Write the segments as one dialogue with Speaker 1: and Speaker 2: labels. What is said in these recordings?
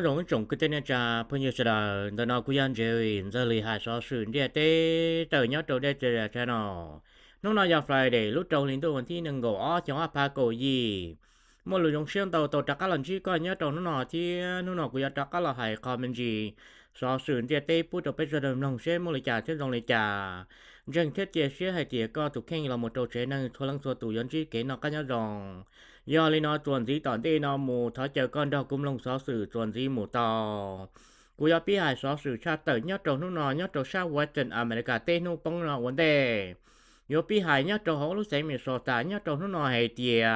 Speaker 1: nhớ rồi chúng cái tên là trà phân nhiều sờ nó nó cũng dân chơi giờ lì hai xó sườn địa tế từ nhớ trâu đây chơi ra nó nó nói giờ Friday lúc trâu liên tục mình thi nâng gỗ ó chống áp phá gì? Một lần dùng xuyên tàu tàu trắc các lần chỉ coi nhớ trâu nó nó thì nó nó cũng giờ trắc các là hay comment gì? Xó sườn địa tế bút trâu bây giờ đồng xe một lời trả trên dòng lời trả rằng thiết chế sẽ hay chỉ có tụ khen là một trâu trẻ năng thua lăng xua tụ dân chi kế nó cá nhau rồng do lý nó tuần dĩ tỏn tê nó mù thó chờ con đâu cung lông xó sử tuần dĩ mù tò cú do bí hài xó sử xa tờ nhó trâu nước nọ nhó trâu xa western america tê nu bông nọ vấn đề. Yo bí hài nhó trâu hổ lúc sáng mình sò tà nhó trâu nước nọ hay tìa.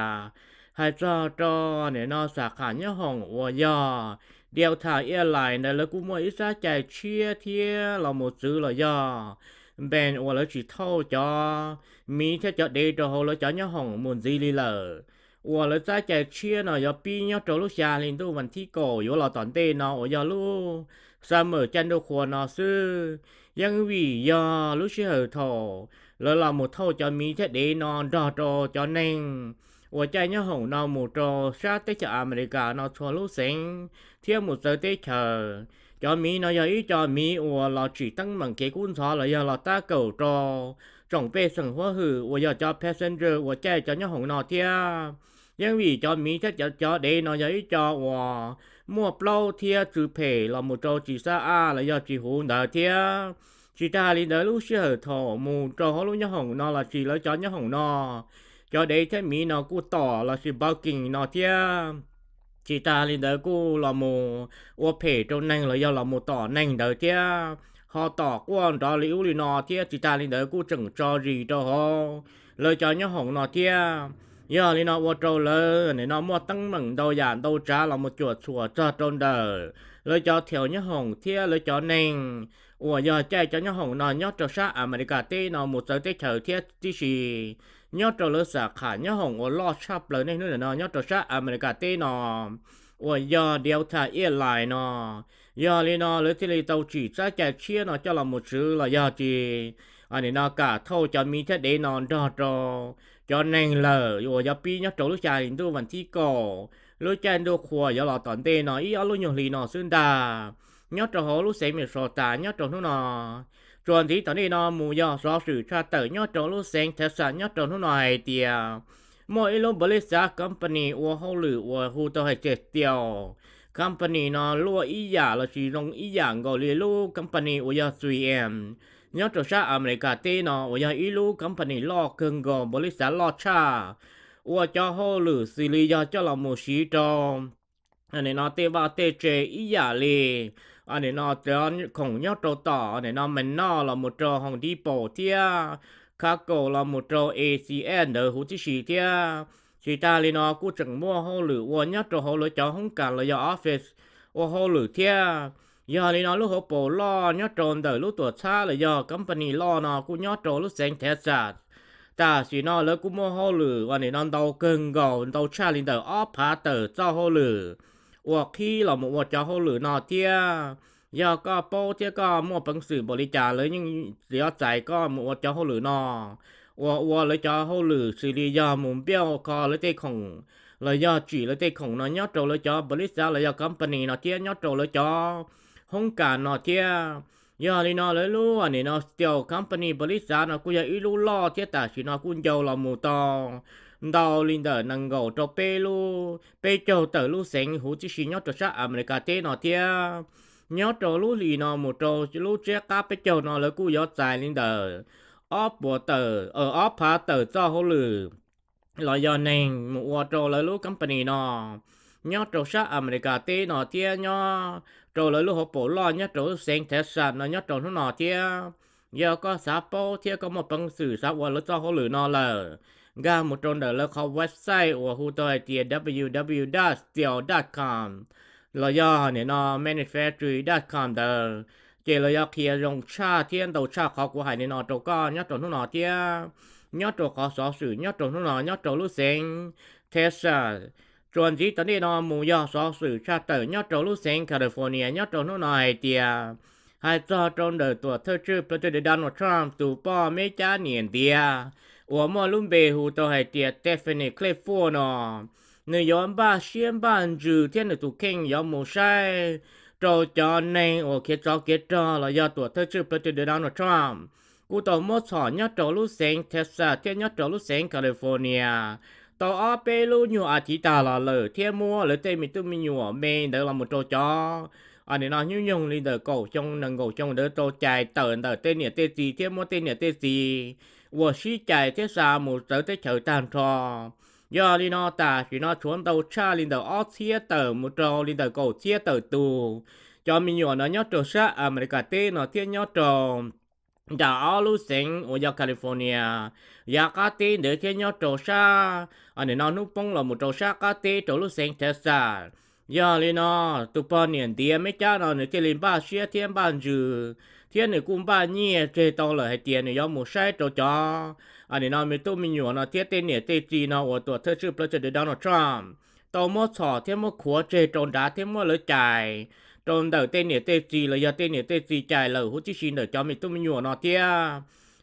Speaker 1: Hay cho cho nên nó xả khả nhó hồng ua do. Điều thả ia lại này là cú mỗi ít ra chạy chia thia là một dữ là do bên ủa lỡ chỉ thâu cho mi theo cho đi cho hồ lỡ cho nhớ hồng muốn gì đi lờ ủa lỡ ra chạy chia nó giờ pi nhớ trâu lúc xa lên tu vẫn thi cổ yếu là tòn tê nó ủa giờ lu sa mở chân đồ khua nó sư. ยัง vì giờ lúc xưa hở thổ lỡ là một thâu cho mi theo đi nó một trò sát tới cho lú xem, thiếu một giờ tới chờ cho mi nó giờ cho mi ủa là chỉ tăng bằng cái cuốn xóa là giờ là ta cầu cho trọng về sừng hóa hử, ủa giờ cho passenger, ủa chạy cho nhau hồng nọ thia. Nhưng vì cho mi chắc cho cho đây nó giờ cho ủa. Mua plau thia chữ phe là một trò chỉ xa a là giờ chỉ hồn đờ thia. Chỉ ta đi đỡ lúc xưa thọ mù, trò hóa lúc nhau hồng nọ là chỉ lấy cho nhau hồng nọ. Cho đây thế mi nó cũng tỏ là chỉ bao kinh nọ thia chị ta lên đó cô là một ô phê trong nành là do là một tỏ nành đó chứ họ tỏ quan đó liu li nọ chứ chị ta lên đó cô chẳng cho gì cho họ lời cho nhớ hỏng nọ chứ giờ li nọ ô trâu lơ này nó mua tăng mừng đâu giản đâu trả là một chuột chùa cho trôn đời lời cho theo nhớ hỏng chứ lời cho nành. Ủa, giờ chạy cho nhớ hỏng nọ nhớ cho sát America tê nó một giờ tê chờ thiết tí gì nhớ cho lỡ xả khả, nhớ hồng ở lo chắp lời này nữa nó nhớ cho sát America tê nó ở giờ Delta Airline nó giờ li nó lỡ thì li tàu chỉ ra chạy chia nó cho là một chữ là giờ chỉ anh ấy nó cả. Thâu cho mi thế để nó đó cho cho nên lờ. Ở giờ pi nhớ cho lúc chạy tu vẫn thi cổ. Lúc chạy đồ khua giờ là tận tê nó. Ý, ở lúc nhiều li nó xuyên đà. Nhớ cho họ lúc xem mình sọ ta nhớ cho nó ส่วนที่ตอนนี้นอมูยอซอสื่อชาเตอร์ยอดจงลูเซงเทสันยอดจงทุนหน่อยเตียวมออลูบริษัทคอมพานีอัวเขาหรืออัวฮูตัวให้เจ็ดเตียวคอมพานีนอลัวอีหยาละชีลงอีหยางก็เรียลูคอมพานีอัวยอซีเอ็มยอดจชาอเมริกาเตนออัวยออีลูคอมพานีลอกเกิงก็บริษัทลอชาอัวจอเขาหรือซีรียอเจ้าละมูชีจอมอันนี้นอเตว่าเตเจอีหยาเลย anh ấy nó cho khổng nhớ trâu tỏ. Anh ấy nó mình nó là một trâu hồng đi bộ thia. Khác cổ là một trâu ACN ở hữu chí sĩ thia. Chỉ ta li nó cũng chẳng mua hồ lử mua nhớ trâu hồ lử cho không cả là do office, ô hồ lử thia. Giờ li nó lúc hồ bộ lo, nhớ trâu đời lúc tuổi xa là do company lo nó cũng nhớ trâu lúc sáng thế sạch ta chỉ nó lúc cũng mua hồ lử. Anh ấy nó đâu cưng gầu đâu cha li đời off phá tờ cho hồ lử. ว่าขี้เราหมดว่าจะเขาหรือนอเทียยาก็โป้เทียก็มั่วปังสื่อบริจาคเลยยังเสียใจก็หมดว่าจะเขาหรือนอว่าว่าเลยจะเขาหรือสิริยาหมุนเปี้ยวคอเลยเต้ของเลยยาจีเลยเต้ของนอยอดโจเลยจะบริษัทเลยยาคัมปานีนอเทียยอดโจเลยจะห้องการนอเทียยาลีนอเลยรู้อันนี้นอเตียวคัมปานีบริษัทนอกูอยากอีรู้ล่อเทียแต่สินอกูเจ้าเราหมูตอง đào linh đờ năng gầu cho bê lu. Bê cho tờ lu sinh hú chỉ xin nhớ cho sát America tê nó tia nhớ cho lu lì nó một trâu lu che cá bê cho nó lấy cú gió dài linh đờ. Óp bộ tờ ở óp phá tờ cho hô lử lo do nên một trâu lấy lu company nó nhớ cho sát America tê nó tia nhớ trâu lấy lu hộp bộ lo nhớ trâu sinh thế sản nó nhớ trâu nó tia giờ có xã bố tia có một bằng sử xã hội lấy cho hô lử nó là Ga một trong the local website của hụ tôi thì www.steel.com lo do nè nó manufacturing.com the chỉ lo do kia rong cha thiên đầu cha khó của hải nè nó trâu co nhớ trâu nó tia nhớ trâu khó xóa sử nhớ trâu nó nhớ trâu lúc sinh. Tesla chuẩn chỉ tận đi nó mù do xóa sử cha tử nhớ trâu lúc sinh, California nhớ trâu nó này tia hai cho trong đời tuổi thơ chưa bắt đầu Donald Trump tù po mấy cha niên tia ยยอดตัวขอสอสื่อยอดตัวนู่นนอยอดตัวลูกเซ็งเทสซาจวนจีตอนนี้นอมูยอสอสื่อชาเตอร์ยอดตัวลูกเซ็งแคลิฟอร์เนียยอดตัวนู่นนอไอเตียให้จอตรงเดอตัวเธอชื่อประธานาธิบดีโดนัลด์ทรัมป์ตัวป้อไม่จ้าเนียนเดีย我们伦北湖都还跌 definitely four 呢， người yon ba xiên ban trừ thiên nữ tụ kinh yo mù sai cho cho nên ở kia cho kia cho là do tuổi thơ chưa bắt được Donald Trump cú tàu mua sỏ nhất trâu lúc sáng Texas thiên nhất trâu lúc sáng California tàu ở bê lu nhiều à chỉ ta là lỡ thiên mua lỡ tên mình tụi mình nhiều ở bên đó là một trâu chó anh à, nó như nhung lên đời cổ trong nâng cổ trong đỡ trâu chạy tờ tờ tên nhà tên gì thiên mua tên nhà tên gì 我是在这沙漠走在球场上。giờ đi nó ta chỉ nó chuẩn đầu cha lên đầu ớt chia tờ một trâu lên đầu cổ chia tờ tù cho mình nhỏ nó nhớ trâu sa America tê nó thiên nhớ trâu đã ở lu sinh ở giờ California giờ cá tê để thiên nhớ trâu sa anh nó núp bông là một trâu sa cá tê trâu lu sinh Texas giờ đi nó tụ bao niên tiền mấy cha nó nữa cái lên ba xia thiên ban dư thiên này cũng ba nhie chơi to là hay tiền này, do một sai cho. À, cho anh nói mình tôi mình nhỏ nó, thiết tên này tên gì nó ở tuổi thơ chưa được Donald Trump tàu mua sò thêm mua khóa chơi tròn đá, thêm mua lỡ chạy tròn đầu tên này tên gì là giờ tên này tên gì chạy lỡ hút chỉ xin để cho mình tôi mình nhỏ nó thiết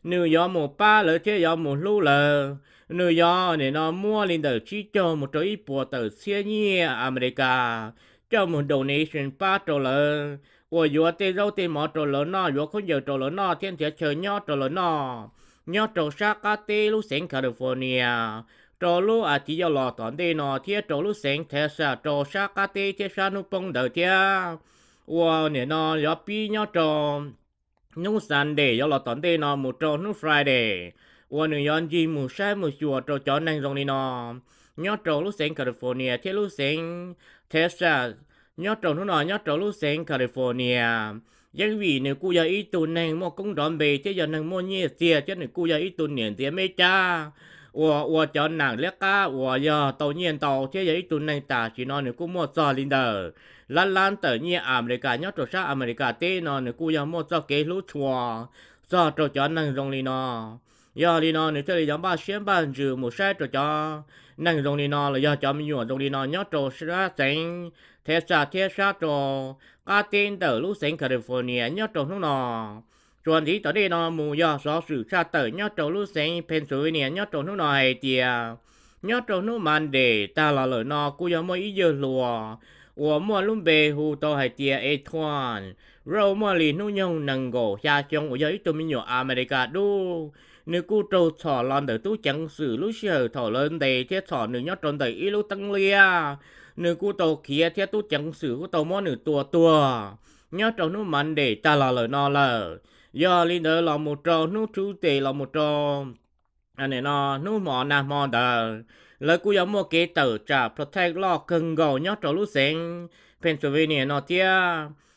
Speaker 1: nữ do một ba lỡ thiết do một lú lỡ nữ do nên nó mua lên từ chi cho một chỗ ít bộ tờ xe nhì America. Cho một donation ba triệu lợ của yo tê rau tê mỏ triệu lợ nó yo không giờ triệu lợ nó thiên thiệt chờ nhó triệu lợ nó nhó triệu sát cá tê lúc sáng California. Trò lú à chỉ giao lò tòn tê nọ thiệt trò lú sáng thế sa, trò sát cá tê thiệt sa nu bông đờ thiệt wow nè nó yo pi nhó trò. Nu Sunday yo lò tòn tê nọ, một trò nu Friday wow nè yon gì một sai một chùa trâu chó năng rong đi nó nhớ trâu lúc sáng California thiết lúc sáng thế sa nhớ trâu nu nó nhớ trâu lúc sáng California dân vì nếu cụ giờ ít tuần này mà cũng đón bề chứ giờ năng mua nhẹ xe chứ nếu cụ giờ ít tuần niệm thì mấy cha 我我叫男的个，我要到年到这有一段能打起呢，你估莫做领导，兰兰的你阿美加要做啥阿美加的呢，你估要莫做给路错，做做叫能容易呢， giờ đi nó nếu chơi giống ba xuyên ba trừ một sai trò cho năng dùng đi nó là giờ cho mình dùng dùng đi nó nhớ trâu ra sánh thế sa thế sa trâu a tin tờ lũ sánh California nhớ trâu nó nó chuẩn thì tới đây nó mù giờ so sự sa tờ nhớ trâu lũ sánh Pennsylvania nhớ trâu nó nó hay tiề nhớ trâu nó màn để ta là lời nó cứ giờ mới ý giờ lùa ủa mua luôn bề hù tàu hay tiề e rồi mua lì nô nhau năng gỗ cha trong ủa giờ ít tụi mình nhỏ America đu nếu cô trâu thọ lon đời tú chẳng xử lúc sờ thọ lên đầy thế thọ nếu nhớ tròn đầy ít lúc tăng lia. Nếu cô tàu kia thế tú chẳng xử, cô tàu món nửa tua tua nhớ trâu nó mạnh để ta là lời no lờ. Do linh đời là một trâu nó chú tề là một trâu anh à, này nó nó mò nà mò đờ. Lời cô giống một cái tờ trả protect lo cần gầu nhớ trâu lúc sen Pennsylvania nó tia.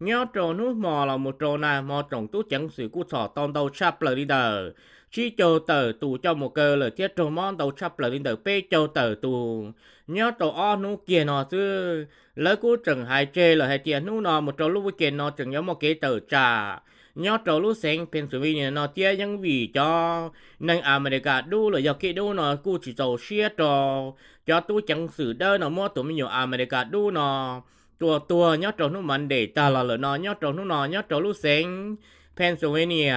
Speaker 1: nhớ trò nút mò là một trò này mò trồng tú chẳng sự cú sọ tòn đầu chắp lời đi đờ chỉ cho tờ tù cho một cơ lời thiết trò món đầu chắp lời đi đờ bê cho tờ tù. Nhớ trò o nú kia nó chứ, lỡ cú trần hai chê là hai tiền nú nó một trò lúc kia nó trần nhớ một cái tờ trà. Nhớ trò lúc sáng Pennsylvania nó tia những vì cho. Nên America đu là do kia đu nó cú chỉ trò xia trò. Cho tú chẳng sự đơ nó mua tụi mình nhiều America đu nó tua tua nhớ trâu nó mạnh để ta là lợn nó nhớ trâu nó nó nhớ trâu lúc sáng Pennsylvania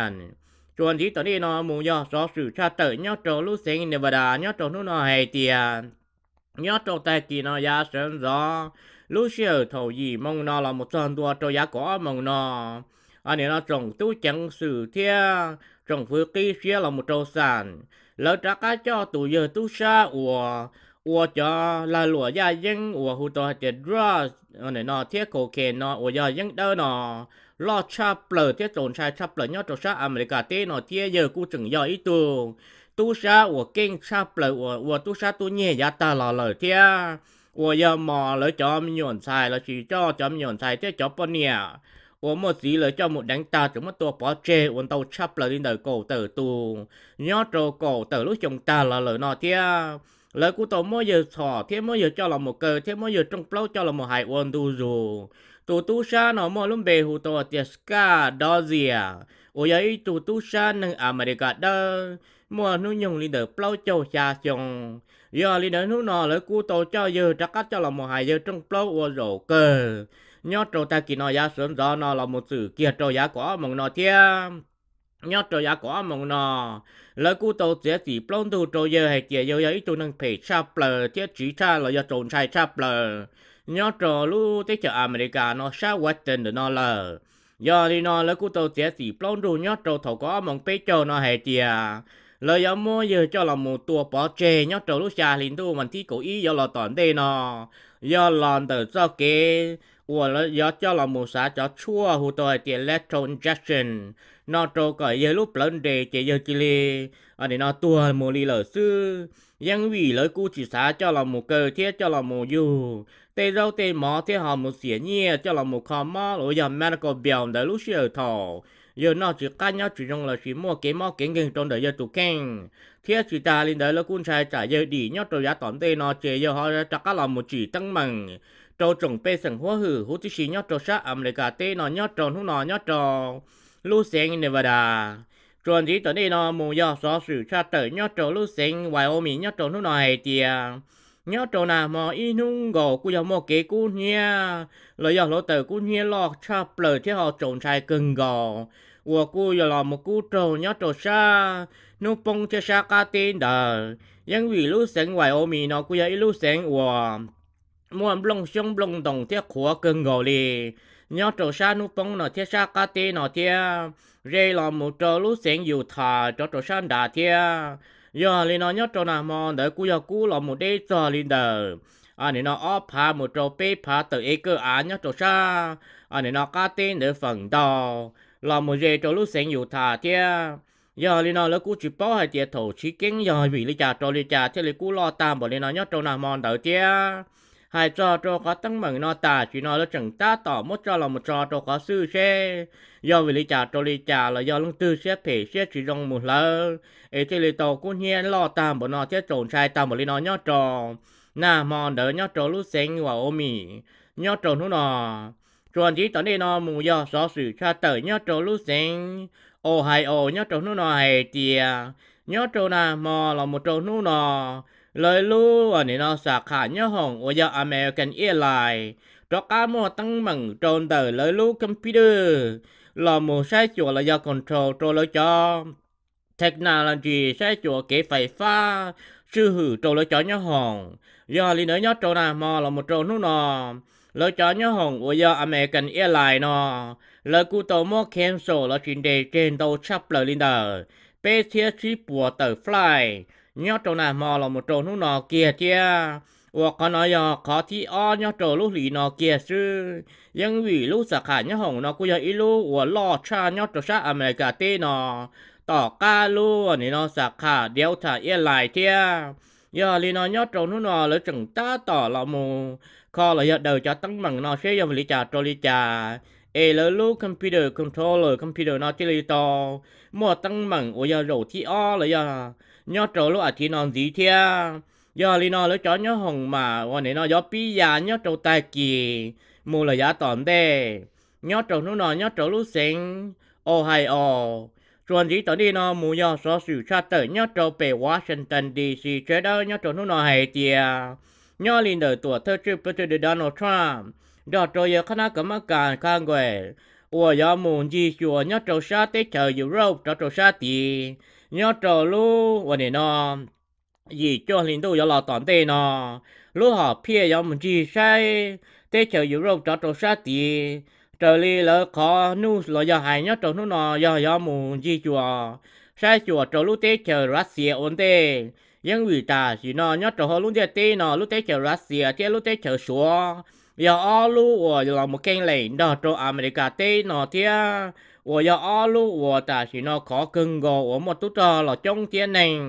Speaker 1: chuẩn chỉ tới đây nó, mù do gió sự cha tử nhớ trâu lúc sáng Nevada nhớ trâu nó nó hay tiền nhớ trâu tay kỳ nó giá sơn gió. Lúc xưa thầu gì mong nó là một tuần tua trâu giá có mong nó. Anh nó trồng tu chẳng sự thia trồng phước kỳ xia là một trâu sản lỡ trả cá cho tụ giờ tu xa ủa 我叫来罗亚英，我好多的 drugs，我哋喏贴 cocaine 喏，我要英得喏，落差不了，贴总差差不了，要做啥阿美加的喏，贴有古整要一度，都啥我更差不了，我我都啥都捏压大了了贴，我要嘛了叫米用菜了去叫叫米用菜，贴叫不呢。我么子了叫một đánh ta chúng tôi bỏ chê ôn tàu chắp là đi đời cổ tử tù nhớ trò cổ tử lúc chồng ta là lời nọ tia lời cú tổ mỗi giờ thọ, thế mỗi giờ cho là một cờ, thế mỗi giờ trong plau cho là một hải quân tu dù. Tu tu sa nó mỗi lúc về hụ tổ tiệt ska đó gì à ôi ấy tu tu sa nâng America đó mua nu nhung li đờ plau châu cha chồng. Giờ li đờ nu nọ lời cú tổ cho giờ chắc cắt cho là một hải giờ trong plau ô rổ cờ. Nhớ trâu ta kỳ nó giá sớm gió nó là một sự kia trâu giá có mong nó thiêm nhớ trâu giá có mong nó lời cú tàu sẽ chỉ plong tu trâu giờ hay kia giờ ấy tu năng phải chắp plờ thiết chỉ cha là giờ trộn chai chắp plờ nhớ trâu lu tới chợ America, nó sa western de nó lờ. Giờ đi nó, lời cú tàu sẽ chỉ plong tu, nhớ trâu thầu có mong pe trâu nó hay kia lời giờ mua giờ cho là một tua bỏ chê, nhớ trâu lúc xa liền tu, mình thi cổ ý giờ là toàn đây nó. Giờ làm từ cho kia 我了要叫了木啥叫错胡多的 electron injection，那周个耶路不能的解有几哩，啊你那多木哩老师，因为了估计啥叫了木个贴叫了木有，对肉对毛贴好木写呢叫了木看嘛，我要买那个表的路线头。giờ nó chỉ cá nhau chỉ dùng là chỉ mua cái mỏ kiến kiến trong đời giờ tụ keng thế chỉ ta lên đời là quân sai trả giờ đi nhau rồi giá tóm tê nó chơi giờ họ chắc cá lòng một chỉ tăng mừng trâu trồng bê sừng hoa hử, hú tí xí nhó trâu sát ẩm lệ cả tê nó nhó tròn hú nó nhó tròn lú sen nè và đà tròn gì tới đây nó, mù do xó sử cha tới nhó trâu lú sen vài ô mì nhó tròn hú nó hay tìa. Nhớ trâu nà mò y nung gò cú dòng mò kê cú nha lời dòng lỗ tờ cú nha lọ cha plờ thế họ trộn trai cưng gò. Ủa cú giờ lò một cú trâu nhớ trâu xa nu bông cho xa ca tên đờ. Dân vì lú sánh vài ô mì nó cú giờ y lú sánh ủa mua blong xong blong đồng thiết khóa cưng gò lì. Nhớ trâu sa nu bông nó thiết sa cá tê nó thiết rê lò một trâu lú sen dù thà cho trâu sa đà thiết giờ lì nó nhớ trâu nào mò đợi cú giờ cú lò một đế cho lì đờ. À nè nó óp phá một trâu bê phá từ ấy cơ á, nhớ trâu sa. À nè nó cá tê nửa phần đò. Lò một rê trâu lú sen dù thà thiết giờ lì nó lỡ cú chụp bó hai tiệt thổ chí kinh giờ vì lì chà trâu lì cha thiết lì cú lo tam bỏ lì nó nhớ trâu nào mò đợi thiết hai cho cho có tăng mừng nó ta chỉ nó là chẳng ta tỏ. Một cho là một cho cho có sư xe do vì lý trả cho lý trả là do lưng tư xe thể xe chỉ rong một lỡ ấy thì lý tàu cũng nhiên lo tam bộ nó thiết trộn sai tam bộ lý nó nhó trò. Na mòn đỡ nhó trò lúc xanh và ôm mì. Nhó trò nó nọ chuẩn chỉ tỏ đi nó mù do xó sự cha tới nhó trò lúc xanh ô hai ô nhó trò nó nọ hay tìa. Nhó trò na mò là một trò nó nọ lời lu ở nền nó sạc khả nhớ hồng ở giờ American Airlines cho cả một tăng mừng tròn tờ lời lu computer. Là một sai chùa là do control trò lời cho. Technology sai chùa kế phải pha. Sư hữu trò lời cho nhớ hồng do lý nữa nhớ trò nào mà là một trò nút nọ lời cho nhớ hồng ở giờ American Airlines nọ lời cụ tàu mua cancel là chuyện đề trên tàu sắp lời linh đờ bê thiết chỉ bùa tờ fly nhớ trâu nào mò là một trâu nó nọ kia kia và có nói giờ có thi o nhớ trâu lúc lì nọ kia chứ. Nhưng vì lúc sạc khả nhớ hồng nó cũng giờ ít lúc và lo cha nhớ trâu sát America tê nọ. Tỏ ca luôn này nó sạc khả yên lại kia giờ lì nó nhớ trâu nó nọ là chừng ta tỏ là mù. Khó là giờ đầu cho tăng bằng nó sẽ giờ lì trà trâu lì trà ê nhớ trâu lúc à chỉ non gì thế giờ li nó lỡ chó nhớ hồng mà còn này nó gió pí già, nhớ trâu tài kỳ, mù là giá tòn đê. Nhớ trâu nó nó, nhớ trâu lúc sinh, ô hay ô. Chuẩn gì tới đi nó, mù nhớ số sự cha tử nhớ trâu về Washington DC chế đó, nhớ trâu nó nó hay tiề nhớ li đời tuổi thơ chưa President Donald Trump. Đó trâu giờ khán ác cấm cả khang quẻ ủa giờ mù gì chùa, nhớ trâu sa tế chờ Europe trâu trâu sa tiề nhớ trò lu và nền nó gì cho linh tu là toàn tê nó lu họ phe yếu mình chỉ sai, tê chờ yếu rồi trò trò sát thì trở li lỡ khó nu lo do hại nhớ trò nu nó do do mình chỉ chùa. Sai chùa trò lu tê chờ Russia ổn tê. Nhưng vì ta chỉ nó nhớ trò họ lu tê tê nó lu tê chờ Russia tê lu tê chờ xuống giờ ở lu là một cái lệnh đó cho America tê nó thia ở giờ ở lu ta chỉ nó khó cưng gò ở một chút đó là trong tia này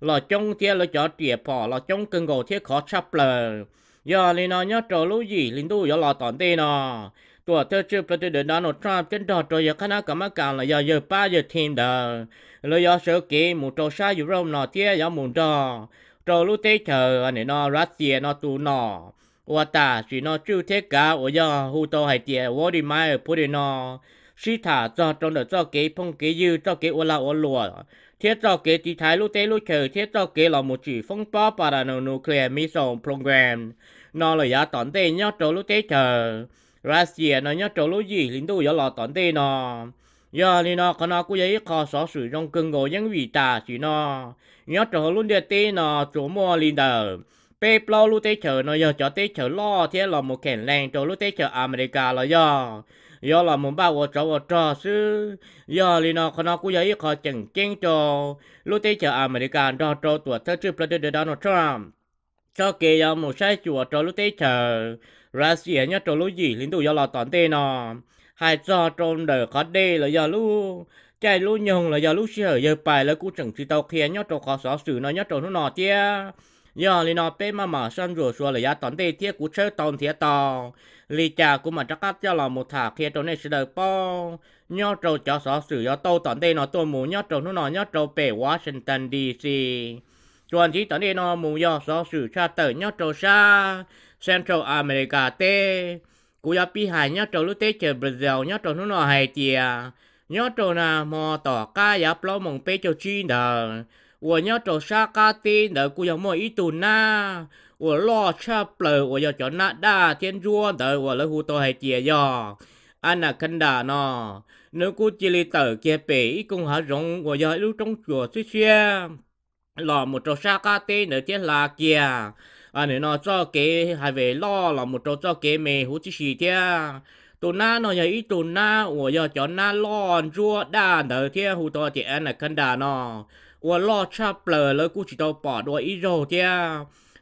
Speaker 1: là trong tia là cho tiệp bỏ là trong cưng gò thia khó chấp lờ giờ nên nó nhớ cho lũ gì linh tu giờ là toàn tê nó của thơ chụp là tôi đã nó Trump trên đó rồi giờ khán cả mắt càng là giờ giờ ba giờ thêm đờ rồi giờ sợ kỹ một trò sai dù rồng nọ tia giờ muốn trò trò lũ tết chờ anh nó rát tiền nó tu nọ ไม่เก่งเลยเนาะจออเมริกาเตเนาะเทีย 我要阿鲁我但是呢可更高我么都着了中间呢了中间了叫跌跑了中更高贴可差了呀你呢要找路gì linh tu 要老当地呢ตัวเธอชื่อประเด็นนั้นทรัมป์จนดอตัวคณะกรรมการเลยเยอะป้าเยอะทีมเด้อเลยเสือเกมุตโตชาอยู่ร่มนอเทียยามุนดอโต trâu lúc tế chờ anh nó Russia nó tu nó và ta chỉ nó chú thế cả và do hù tô hay tiền và đi mai ở đi nó sĩ thả cho trong đó cho cái phong cái dư cho cái ô la ô lùa thiết cho cái tí thái lúc tế lúc chờ thiết cho cái là một chỉ phong bó para nó nuclear missile program nó là giá tอนtê nhớ trâu lúc tế chờ Russia nó nhớ trâu lúc gì lính tu giá lọ tอน tê nó giờ tê nó tế chờ nó, giờ cho tế chờ lo, thế là một kẻ lành cho lúc tế chờ America là giờ giờ là một bao ở chỗ ở trò sư. Giờ thì nó có nó cũng giấy khó chẳng chênh cho lúc tế chờ America đó cho tuổi thơ trước President Donald Trump cho kê giờ một sai chùa cho lúc tế chờ Russia nhá cho lúc gì, lính tụ giờ là toàn tê nó hai cho trong đời khó đê là giờ lúc chạy lúc nhung là giờ lúc sợ giờ bài là cũng chẳng chỉ tàu kia nhá cho khó xóa xử nó nhá cho nó nọ tia giờ li nó bé mà mà sân rồi xua là giá toàn tê thiết cú chơi toàn thiết tàu li cha cũng mà chắc cho là một thả kia trong này sẽ được bao nhớ trâu cho sở sử giờ tàu toàn tê nó tôi muốn nhớ trâu, nó nó nhớ trâu về Washington DC chuẩn chỉ tận đây nó mù do xó sự cha tử nhớ trâu xa Central America tê. Cú ya pi hai nhớ trâu lúc tê chờ Brazil nhớ trâu nó hay chìa. Nhớ trâu na mò tỏ ca ya plo mong pe cho chi đờ 我要走沙嘎丁的，กู要么一度那，我落车了，我要叫那大天桌的，我了胡多还接呀，安那看da 呢，nếu กู只里等给北，共还容我要路中左这些。lò một trò sa ca tê nữa tiếc là kia à nếu nó cho cái hai về lo là một trò cho cái mề hú chỉ xì thế tụ na nó giờ ít tụ na của giờ cho na lo chua đa nữa thế hú to thì anh là khăn đà nó của lo chắp lờ lỡ cú chỉ tao bỏ đuổi ít rồi thế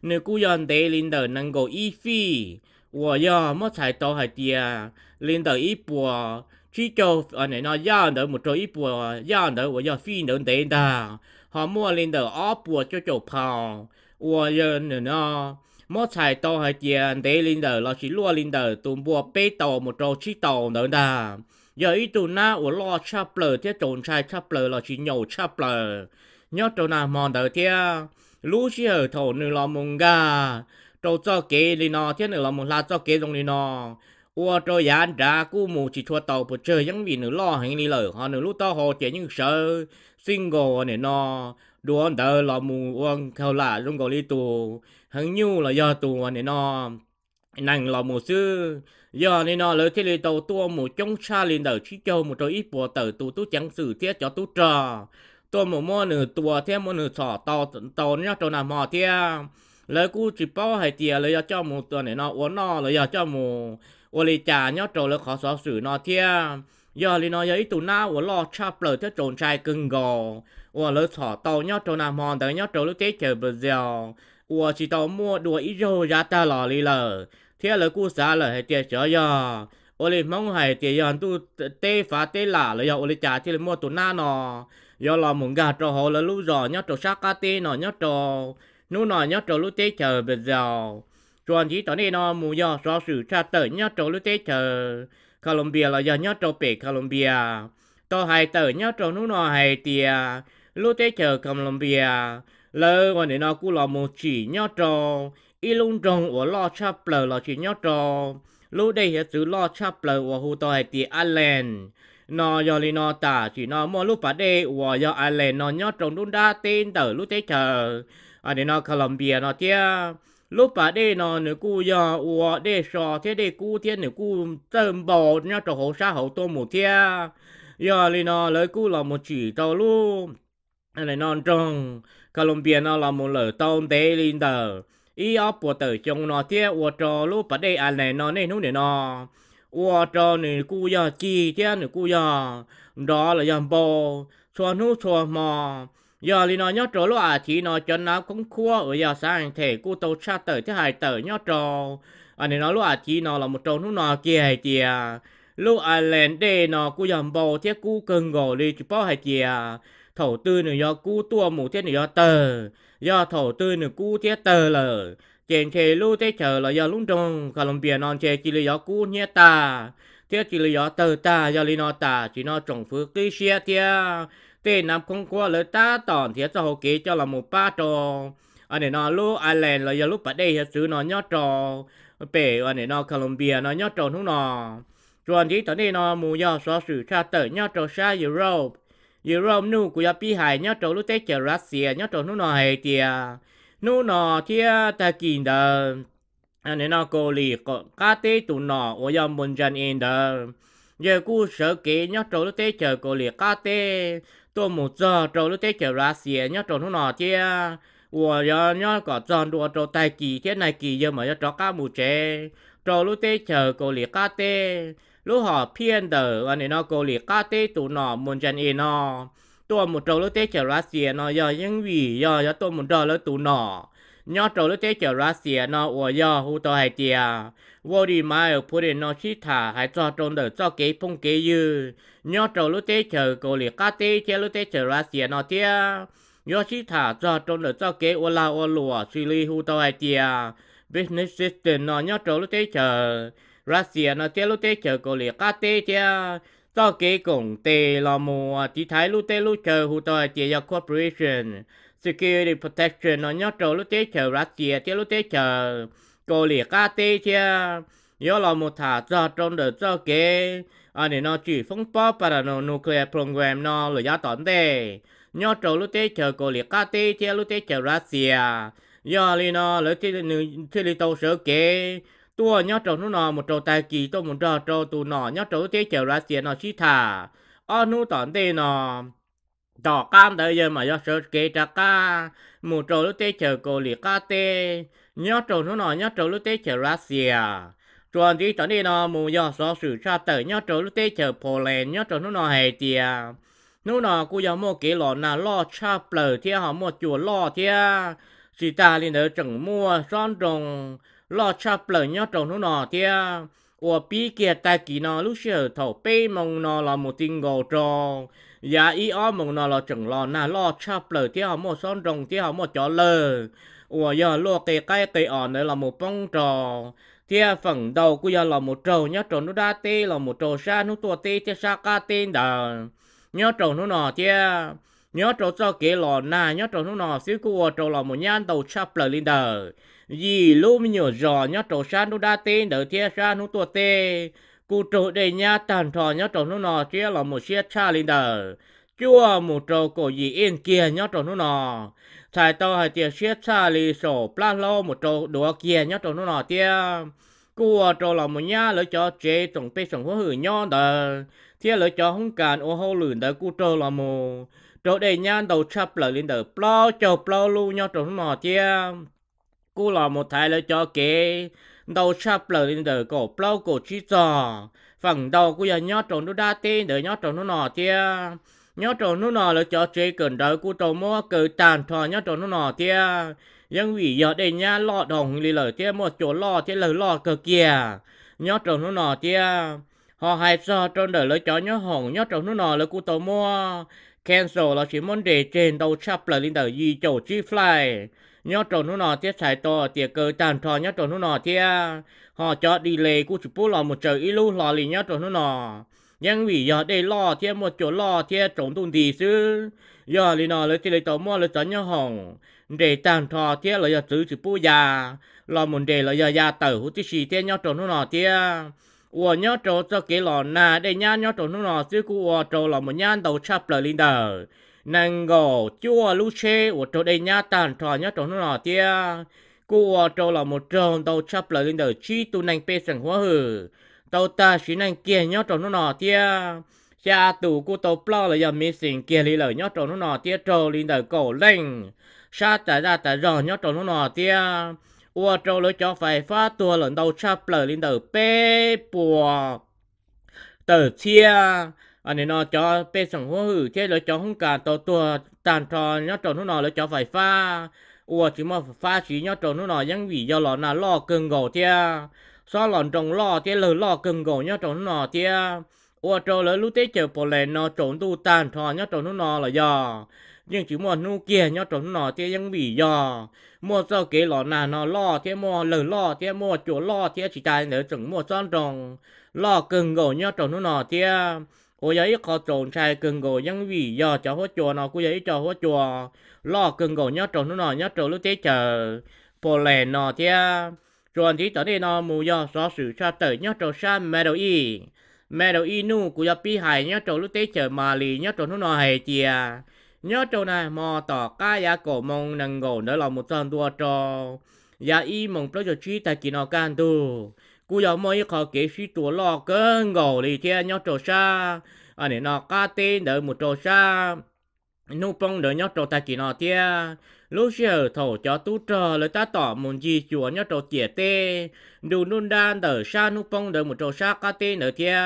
Speaker 1: nếu cú giờ để linh đời năng够ít phi 我要么才到海地啊，领导一波，只叫啊你那样的，么做一波样的，我要飞能得的。họ mua lên đầu ó bùa cho chỗ phào ua giờ nữa nó mua xài tàu hay tiền để lên đầu là chỉ lua lên đầu tụm bùa bê tàu một trâu chi tàu nữa đà giờ ít tụi na ua lo chắp lờ thế trộn chai chắp lờ là chỉ nhậu chắp lờ nhớ trâu na mòn đầu thia? Lũ chỉ ở thổ nữa lò mùng gà. Trâu cho kế lì nò thế nữa lò mùng la cho kế dòng lì nò. Ua trâu yán ra cú mù chỉ thua tàu bữa chơi những vì nữa lo hành lì lờ họ nữa lũ tao hồ chỉ những sợ single này nò đua đỡ lò mù uông khâu lạ trong gọi lì tù. Hằng nhu là do tù này nò nàng lò mù sư. Giờ này nó lấy thế tàu tua mù chống xa lên đầu chỉ cho một trò ít bộ tờ tù tú chẳng xử thiết cho tú trò. ตัวหมูมอหนึ่งตัวเทียมหนึ่งสอตอตอเนี่ยตัวนามอเทียเลยกูจีป้อให้เตียเลยอยากเจ้าหมูตัวไหนนออ้วนนอเลยอยากเจ้าหมูโอริจาเนี่ยตัวเลยขอสอสื่อนอเทียยอลีนอยอีตัวหน้าหัวลอชาเปลือเทียจนชายกึ่งกออ้วนเลยสอตอเนี่ยตัวนามอแต่เนี่ยตัวเลยเจ๊เจอเบอร์เดียวอ้วนจีตอมัวดัวอีโยยาตาหล่อลีเลยเทียเลยกูสาเลยให้เตียเฉยยอโอริมองให้เตียยอนตู้เต้ฟ้าเต้หล่าเลยยอโอริจาที่เลยมัวตัวหน้านอ do là muốn gà trò hồ là lúc rồi nhớ trò sát cá tê nó nhớ trò nu nó nhớ trò lúc tê chờ giờ dèo chuẩn chỉ tao nên nó mù do so sự cha tờ nhớ trò lúc tê chờ Colombia là do nhớ trò bể Colombia. Tao hay tờ nhớ trò nó nó hay tìa lúc tê chờ Colombia, lỡ còn để nó cũng là một chỉ nhớ trò y lung trông của lo chắp lờ là chỉ nhớ trò lúc đây hiện sự lo chắp lờ của hồ tao hay tìa Ireland nó do li nó ta chỉ nó mua lúc bà đây của do Ireland nó nhớ trong đun đa tên tờ lúc thế chờ à để nó Colombia nó tia lúc bà đây nó nữ cu giờ và đây sò thế đây cu thế nữ cu tôm bò, nhớ trong hồ sa hậu tôm một tia giờ li nó lấy cu là một chỉ tàu luôn này non trong Colombia nó là một lời tôm tế linh tờ ý ốc của tử trong nó tia và trò lúc bà đây anh này nó nên nó để nó ủa trò nữ cu giờ chi thế nữ cu giờ. Đó là giờ bò xóa nút xóa mò. Giờ li nó nhớ trò lúc à thì nó cho nó cũng khua. Ở giờ sáng thể cô tàu xa tờ thế hai tờ nhớ trò. Anh à, nó lúc à thì nó là một trò à. À, nó nó kia hay chìa lúc à lên đây nó cô dầm bầu thế cô cần gò đi chú bao hay chìa thổ tư nữa do cô tua mù thế nữa do tờ. Do thổ tư nữa cô thế tờ lờ chèn chè lu tê chờ là do lúng trong Colombia non chè chỉ là do cú nhé ta. Thế chỉ là do tờ ta, do li nó ta. Chỉ nó trồng phước tí xe thế tê nằm không qua lời ta tòn thế cho hồ kế cho là một ba trò. Anh này nó lu Ireland là do lúc bắt đây xử nó nhớ trò. Bể anh này nó Colombia nó nhớ trò thúng nó chuẩn chỉ tới đây nó mù do số sự tra tới nhớ trò xa Europe. Europe nu của bị hại nhớ trò lúc tết chờ Russia nhớ trò thúng nó hay tiề nu nọ kia ta kìn đờ. À, anh nó cô lì có cá tê tụ nọ ở dòng bồn chân in đờ. Giờ cú sợ kế nhóc trâu lúc tê chờ cô lì cá tê tôi một giờ trâu lúc tê chờ ra xìa nhóc trâu nó nọ kia ủa giờ nhóc có chọn đồ trâu tay kỳ, thế này kỳ giờ mà nhóc trâu cá mù chê trâu lúc tê chờ cô lì cá tê lúc họ phiền đờ à, anh nó cô lì cá tê tụ nọ bồn chân in nọ ตัวหมดเราเตะเจอรัสเซียเนาะยอยังวียอยอตัวหมดเราตูหนอยอดเราเตะเจอรัสเซียเนาะอวยอฮูตัวไฮเตียวอดีมาเอพูดเนาะชิถาหายจอตรงเดอจอเกยพงเกยยืยอดเราเตะเจอเกาหลีกาเตะเจอเตะเจอรัสเซียเนาะเตียยอชิถาจอตรงเดอจอเกอวลาอวลัวซิลีฮูตัวไฮเตีย business system เนาะยอดเราเตะเจอรัสเซียเนาะเจอเตะเจอเกาหลีกาเตะเจอ cho kế cùng tê lo mùa chỉ thái lúc tế lúc chờ hụ tòa ai do corporation security protection nó nhớ trâu lúc tế chờ Russia tế lúc tế chờ cô liệt ca tê tia yo lo một thả cho trong đời cho kế anh à, nó chỉ phong bó para nó nuclear program nó là giá tổn tê nhớ trâu lúc tế chờ cô liệt ca tê theo lúc tế chờ Russia do li nó lỡ thế thế li tàu sở kế tua nhớ trâu nó nọ một trâu tài kỳ tôi một trâu trâu tụ nọ nhớ trâu thế chèo chờ Russia nó chi thả ở nu tận tê nọ đỏ cam tới giờ mà do sở kế trả ca một trâu lúc tế chờ cô liệt ca tê nhớ trâu nó nọ nhớ trâu lúc tế chờ Russia chuẩn đi tận đây nọ mù do so sử cha tới nhớ trâu lúc tế chờ Poland nhớ trâu nó nọ hề tiệt nô nọ cô giờ mua cái lọ nà lo cha bờ thì họ mua chùa lo thì chỉ ta lên đó chẳng mua son trồng lo cha bờ nhau trồng nó nọ tia của bi kia ta kỳ nó lúc xưa thầu bê mong nó là một tin gò tròn và dạ, ý ó mong nó là chẳng lo na lo cha bờ tia họ một son rồng tia họ một chó lờ của giờ lo kê cái kê ở nữa là một bông tròn tia phần đầu của giờ là một trầu, nhớ trầu nó đa tê là một trầu xa nó tua tê tia sa ca tê đờ nhớ trầu nó nọ tia nhớ trầu cho kế lò na nhớ trầu nó nọ xíu của trầu là một nhan đầu chắp lời lên đời gì lúc mình nhớ rõ nhớ trổ san nó đa tên đỡ tia san nó tua tê. Cụ trụ đầy nha tàn thọ nhớ trổ nó nọ tia là một chiếc cha lên đờ. Chua một trâu cổ gì yên kia nhớ trổ nó nọ thải tao hai tia chiếc cha lì sổ, pla một trâu đũa kia nhớ trổ nó nọ tia cụ trâu là một nhá lỡ cho chế tổng bê tổng hữu hử nhon đời thế lỡ cho không cần ô hô lửng đờ cú trâu là một chỗ đầy nhan đầu chắp lỡ lên đỡ plo cho plo lu trổ lúc mò chia cú là một thái là cho kế đầu chắp lờ lên đời cổ plau cổ chi trò phẳng đầu của nhà nhót trộn nó đa tên đời nhót trộn nó nọ tia. Nhót trộn nó nọ là cho chế cần đời cú trộn mua cử tàn thò nhót trộn nó nọ tia. Nhưng vì giờ đây nha lọ đồng lì lờ tia, một chỗ lọ tia lờ lọ cờ kìa. Nhót trộn nó nọ tia. Họ hay cho trong đời lấy cho nhớ hồng nhót trong nó nọ lấy cú tàu mua. Cancel là chỉ muốn để trên đầu chắp là lên đời gì chỗ chi fly nhớ trộn nó nọ tiết xài to tiệt cơ tàn trò nhớ trộn nó nọ tiết. Họ cho đi lề cụ chụp bố lò một trời ít lu lò lì nhớ trộn nó nọ nhưng vì giờ đây lo tiết, một chỗ lo tiết, trộn tung đi chứ giờ lì nọ lấy tiệt tàu mua, lấy cho nhớ hồng. Để tàn trò tiết là giờ chữ chụp bố già. Lò một đề là giờ già tử hút tí xì tiết, nhớ trộn nó nọ tiết. Nhớ trâu cho cái lò nà, để nhá nhớ trâu nó nọ chứ cú 我 trâu lò một nhán đầu chắp lời linh đời nàng gò chua lu chê của trâu đây nha tàn trò nhá trâu nó nọ tia. Của trâu là một trâu tàu chắp lời lên đời chi tu nàng pê sẵn hóa hử. Tàu ta xí nàng kia nhá trâu nó nọ tia. Cha tù của tàu plo là giờ mi xỉn kia lý lời nhá trâu nó nọ tia trâu lên đời cổ lênh sa tả ra ta rò nhá trâu nó nọ tia. Của trâu lối cho phải phá tua lần đầu chắp lời lên đời pê bùa tờ chia anh này nó cho bê sẵn hoa hử thế là cho không cả tàu tua tàn trò nhớ trò nó nó là cho phải pha ủa chỉ mà pha chỉ nhớ trò nó nó ยัง vì do lọ là lo cưng gầu thế sao lọn trồng lo thế lời lo cưng gầu nhớ trò nó nó thế ủa trò là lúc tết chờ bộ lệ nó trộn tu tàn trò nhớ trò nó nó là do nhưng chỉ một nu kia nhớ trò nó nó thế ยัง vì do mua cho cái lọ nà nó lo thế mua lờ lo thế mua chỗ lo thế chỉ tài nữa chừng mua son trồng lo cưng gầu nhớ trồng nó nọ thế cô giấy có khó trộn trai cưng gỗ nhân vì do cho hóa chùa nó cô giấy cho hóa chùa. Lo cưng gỗ nhớ trộn nó nhớ trộn, lúc tế chờ. Bồ lè nó thia chuẩn thì tới đây nó mù do xóa sự cha tới nhớ trộn sa mẹ đầu y. Mẹ đầu y nu, cô giấy pi hài nhớ trộn, lúc tế chờ mà lì nhớ trộn nó hay chia nhớ trộn này mò tỏ cá giá cổ mong nâng gỗ nữa là một tuần tua trò. Giá y mong pro cho chi ta kỳ nó can tu cú giờ mới khó kế sĩ tua lo cơn gỗ lì thia nhớ trộn sa anh ấy nó cá tên đợi một trò sa nô bông đợi nhớ trò tại kỳ nó thia lúc giờ thổ cho tu trò lời ta tỏ muốn gì chúa nhớ trò chia tê đủ nôn đan đỡ sa nô bông đợi một trò sa cá tên đợi thia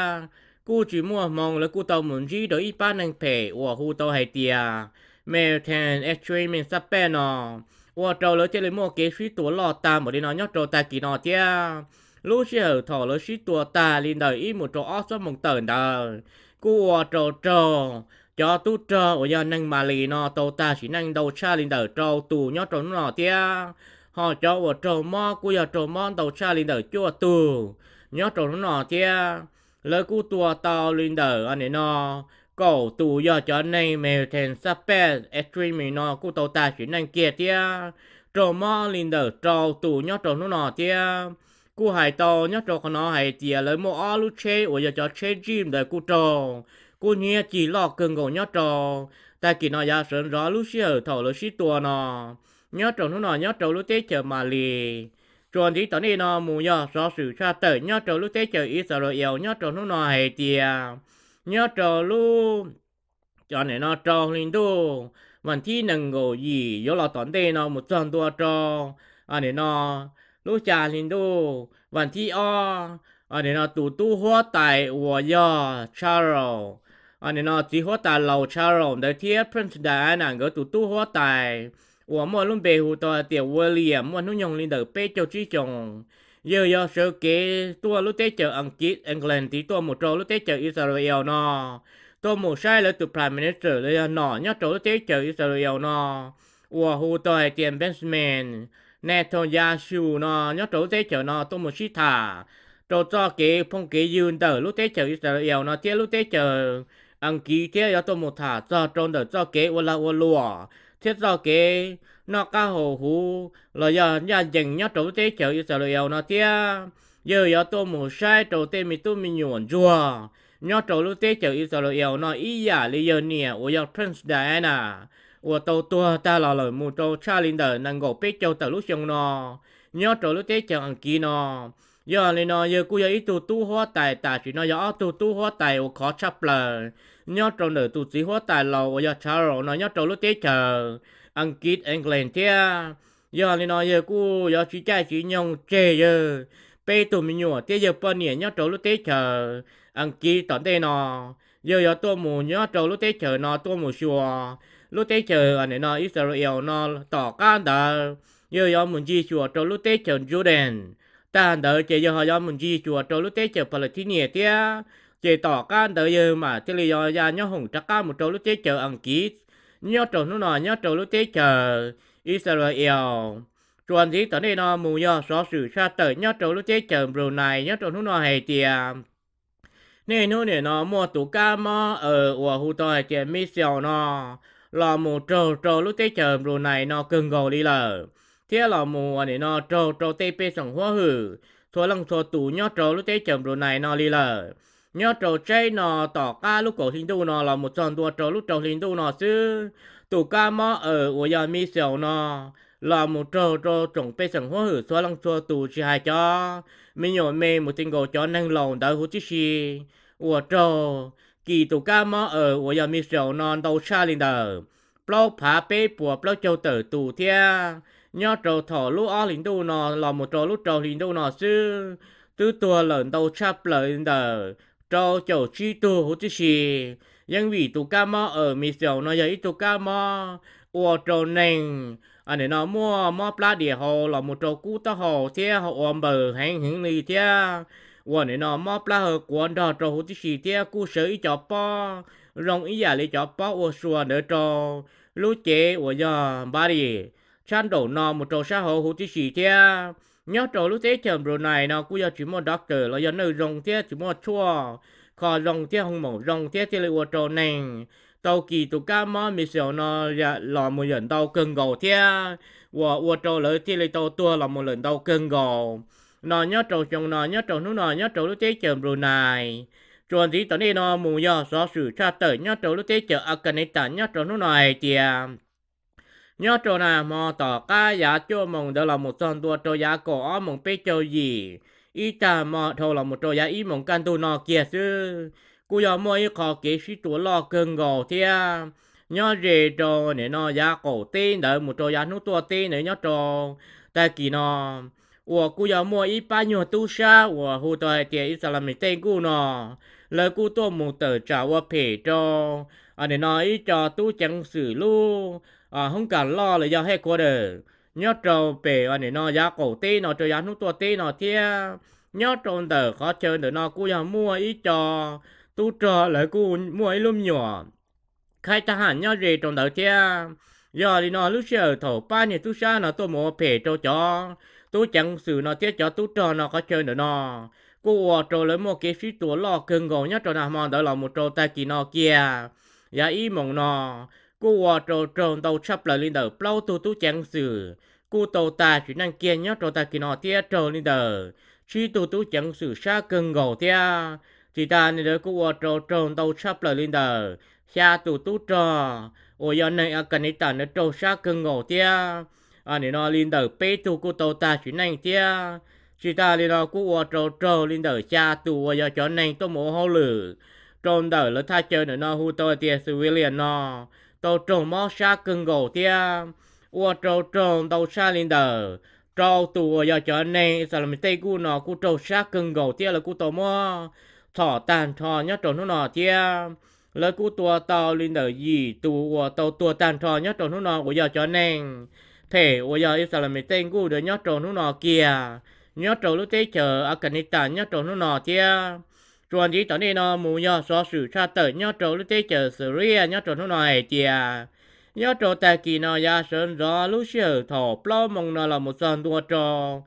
Speaker 1: cú chỉ mua mong là cú tàu muốn gì đợi ít ba năng thể của hu tàu hay tia mẹ thèn extreme mình sắp bè nó 我找了这里莫给许多老大，莫的那要找大几那点， lúc giờ thọ lỡ xí tua ta lên đời y một chỗ ót mong tờn đời cua trò trò cho tu trò ở giờ năng mà lì nò tàu ta chỉ năng đầu cha lên đời trâu tù nhó trò nó tia họ cho ở trò mò cua giờ trò mò đầu cha lên đời chua tù nhó trò nó tia lỡ cú tua tàu lên đời anh ấy nò cổ tù giờ cho này mèo thèn sắp bè extreme nó cua tàu ta chỉ năng kia tia trò mò lên đời trâu tù nhó trò nó tia. cú hải tàu nhớ trâu nó hải tia lỡ mua alu chế ở giờ cho chế gym đời cú trâu cô nhia chỉ lo cần gỗ nhớ trò ta kỳ nó ya sơn rõ lúc xưa thầu lúc xí tua nó nhớ trò nó nó nhớ trò lúc tết chờ mà lì chuẩn thì tao này nó mù ya rõ sự cha tới nhớ trò lúc tết chờ Israel nhớ trò nó nó hay tia nhớ trò lúc cho nên nó trò linh đôวันที่หนึ่งโกยี่ยอเราตอนเตนอหมดจอนตัวจออันนี้นอ ลูกจาลินดูวันที่อ้ออันนี้เราตูตู้หัวตไตวัวยอชาโรอันนี้เราที่หัวตายเราชาร์ลแต่เทียบเพรินอนดานังก็ตูตู้หัวตไตวัวมอวลุ่มเบหูตัวเตียวเวเลียมวันนุ่งยงลินเดอร์เป้เจ้าจี้จงเยอะยอเสือเกตัวลูกเตเจออังกฤษอังกฤษที่ตัวหมูโจลูกเตเจออิสราเอลนอตัวหมูใช่แล้วตัว prime minister เลยนอนยอดโจลูเตเจออิสราเอลนอวัวหูตัวเตียนเบนส์แมน nè thô gia sù nó nhớ trấu tế chở nó tôi một xí thả trâu cho kế phong kế yun tờ lúc tế chở Israel nó tiếc lúc tế chở. Ăn ký tiếc yếu tôi một thả cho trâu tờ, cho kế ô la, ô lùa. Thiết cho kế nó ca hồ hú rồi giờ nhà dành nhớ trấu tế chở Israel nó tiếc giờ yếu tôi một sai trâu tế mi tu mi nhuận chùa nhớ trâu lúc tế chở Israel nó ý giả lý giờ nè ô yếu Prince Diana ô tàu tua ta cha linh nó chợ nó này nó giờ cú giờ ít tu tu hóa tài tài chỉ nó giờ tu tu hóa tài ô khó chấp lờ. Nhớ trong đời tu sĩ hóa tài lầu giờ chờ rồi nó nhớ trong lúc tết chờ. Anh kít England thế giờ này nó giờ cú giờ chỉ trai chỉ nhông chê giờ. Bây tụi mình nhủ thế giờ bao nhiêu nhớ trong lúc tết chờ. Anh kít tận đây nó giờ giờ tôi muốn nhớ trong lúc tết chờ nó tôi muốn xua lúc tế chờ anh nó Israel nó tỏ can đó giờ giờ mình di chùa cho lúc tế chờ Jordan ta đỡ chỉ giờ họ giờ muốn gì xua trong lúc tế chờ Palestine tia chỉ tỏ can đỡ giờ mà thế là giờ giờ nhớ hùng trắc ca một chỗ lúc tế chờ ăn ký. Nhớ chỗ nó nói nhớ chỗ lúc tế chờ Israel. Chuẩn gì tới đây nó mù do xóa sự xa tới nhớ chỗ lúc tế chờ Brunei, nhớ chỗ nó nói hay tia nên nó để nó mua tủ ca mà ở ở khu tòa mít Michel nó là một chỗ chỗ lúc tết chờ này nó cần gầu đi lờ. Thế là một này nó chỗ chỗ tết bê sòng hóa hử thua lăng thua tủ nhó chỗ lúc tết chờ này nó đi lờ. Nhó trâu chơi nó tỏ ca lúc cổ hình tu nó là một tròn tua trâu lúc trâu hình tu nó chứ tụ ca mò ở ủa giờ mi xẻo nó. Là một trò trò trọng bê sừng hóa hử xóa lăng xóa tụ chỉ hai cho Mình nhỏ mê một tình cầu cho năng lòng đã hút chí xì. Ủa trò, kỳ tụ ca mò ở của nhà mi xẻo non đầu xa lên đờ. Bao phá bê bùa bao châu tử tù thia. Nhớ trâu thỏ lũ o hình đu nó lò một trâu lũ trâu hình đu nọ sư tư tua lợn đầu chắp lợn đờ. Trâu chỗ chi tu hỗ trợ xì. Nhưng vì tụ ca mò ở mi sầu nó giờ ít tu ca mò. Ua trâu neng anh ấy à, nó mua mua pla địa hồ là một trâu cú ta hồ thia, hồ ôm bờ hành hướng đi này nó mua pla hồ quần đó trâu hỗ trợ gì cú sở ý cho po rong ý giả lấy cho po ua xua nữa trâu lú chế, ua giờ ba đi. Đổ nó một trâu xã hội hỗ trợ gì nhớ trâu lúc tế chồng rồi này, nó cũng giờ chỉ một doctor là giờ nơi rong thế chỉ một chua. Khó rong tiếc không mổ rong tiếc thì lấy trâu này tàu kỳ tụ cá mò mì xíu nó là một lần tàu cơn gầu tiếc và và trâu lấy thì lấy tàu tua là một lần tàu cơn gầu nó nhớ trâu chồng nó nhớ trâu nó nó nhớ trâu lúc tế chồng rồi này chuẩn gì tao này nó mù do xóa sử cha tới nhớ trâu lúc tế chợ Afghanistan nhớ trâu nó này tiệt nhớ trâu nào mò tỏ cá giá cho mong đó là một con tua trâu giá cổ mong bê châu gì ý ta mò thâu là một trâu giá ý mong can tu nó kia chứ cú giờ mua khó kế sĩ tua lo cơn gò thia. Nhớ rề trâu này nó giá cổ tên đợi một trâu giá nút tua tên nữa nhớ trâu ta kỳ nó 我姑要摸一把牛都杀，我后头点伊斯兰米tên姑nó, lời cô tôi muốn tự trả qua phê cho, anh à, nói cho tu chẳng xử lu, à không cần lo là do hết qua đời, nhớ trâu bể anh nói giá cổ tê nó cho giá nút tua tê nó thia, nhớ trâu tờ khó chơi để nó cô要mua ý cho, tu cho lời cô mua ý lum nhỏ, khai ta hẳn nhớ gì trong đời thia, giờ thì nó lúc sợ thổ ba này tu sa nó tôi mua phê cho cho tôi chẳng xử nó tiết cho tôi cho nó có chơi nữa nó cô trò lấy một cái phí tổ lo cưng gầu nhất trò nào mà đỡ là một trò tay kỳ nó kia. Giá ý mong nó cô trò trò đầu chấp lại lên đầu bao tôi tôi chẳng xử cô tàu ta chỉ năng kia nhất trò tay kỳ nó tiết trò lên đầu chỉ tôi tôi chẳng xử xa cưng gầu tiết chỉ ta nên đỡ cô trò trò đầu chấp lại lên đầu xa tôi tôi trò. Ôi giờ này ở cần ta nó trò xa cưng gầu tiết à nè nó linh đầu bé tu cô tàu ta chỉ này tia chỉ ta linh nó cú ở trâu trâu linh đầu cha tu ở cho này tôi muốn hậu lử. Trâu đầu là thay chơi nữa nó hu tôi tia sự William nó. Tàu trâu mò xa cưng gồ tia ở trâu trâu tàu xa linh đầu trâu tu ở cho này, sao làm tây cú nó cú trâu xa cưng gồ tia là cú tàu mò thọ tàn thọ nhớ trâu nó nọ tia lời cú tua tàu linh đầu gì tu ở tàu tua tàn thọ nhớ trâu nó nọ của cho này thế ôi giờ Israel mình tên gu được nhớ trộn nó nọ kia nhớ trộn lúc tế chờ Afghanistan nhớ trộn nó nọ kia chuẩn gì tao nên nó, mù nhớ so sử cha tới nhớ trộn lúc tế chờ Syria nhớ trộn nó nọ kìa. Kia nhớ trộn ta kỳ nó ya sơn rõ lúc xưa thọ plo mong nó là một sơn đua trò.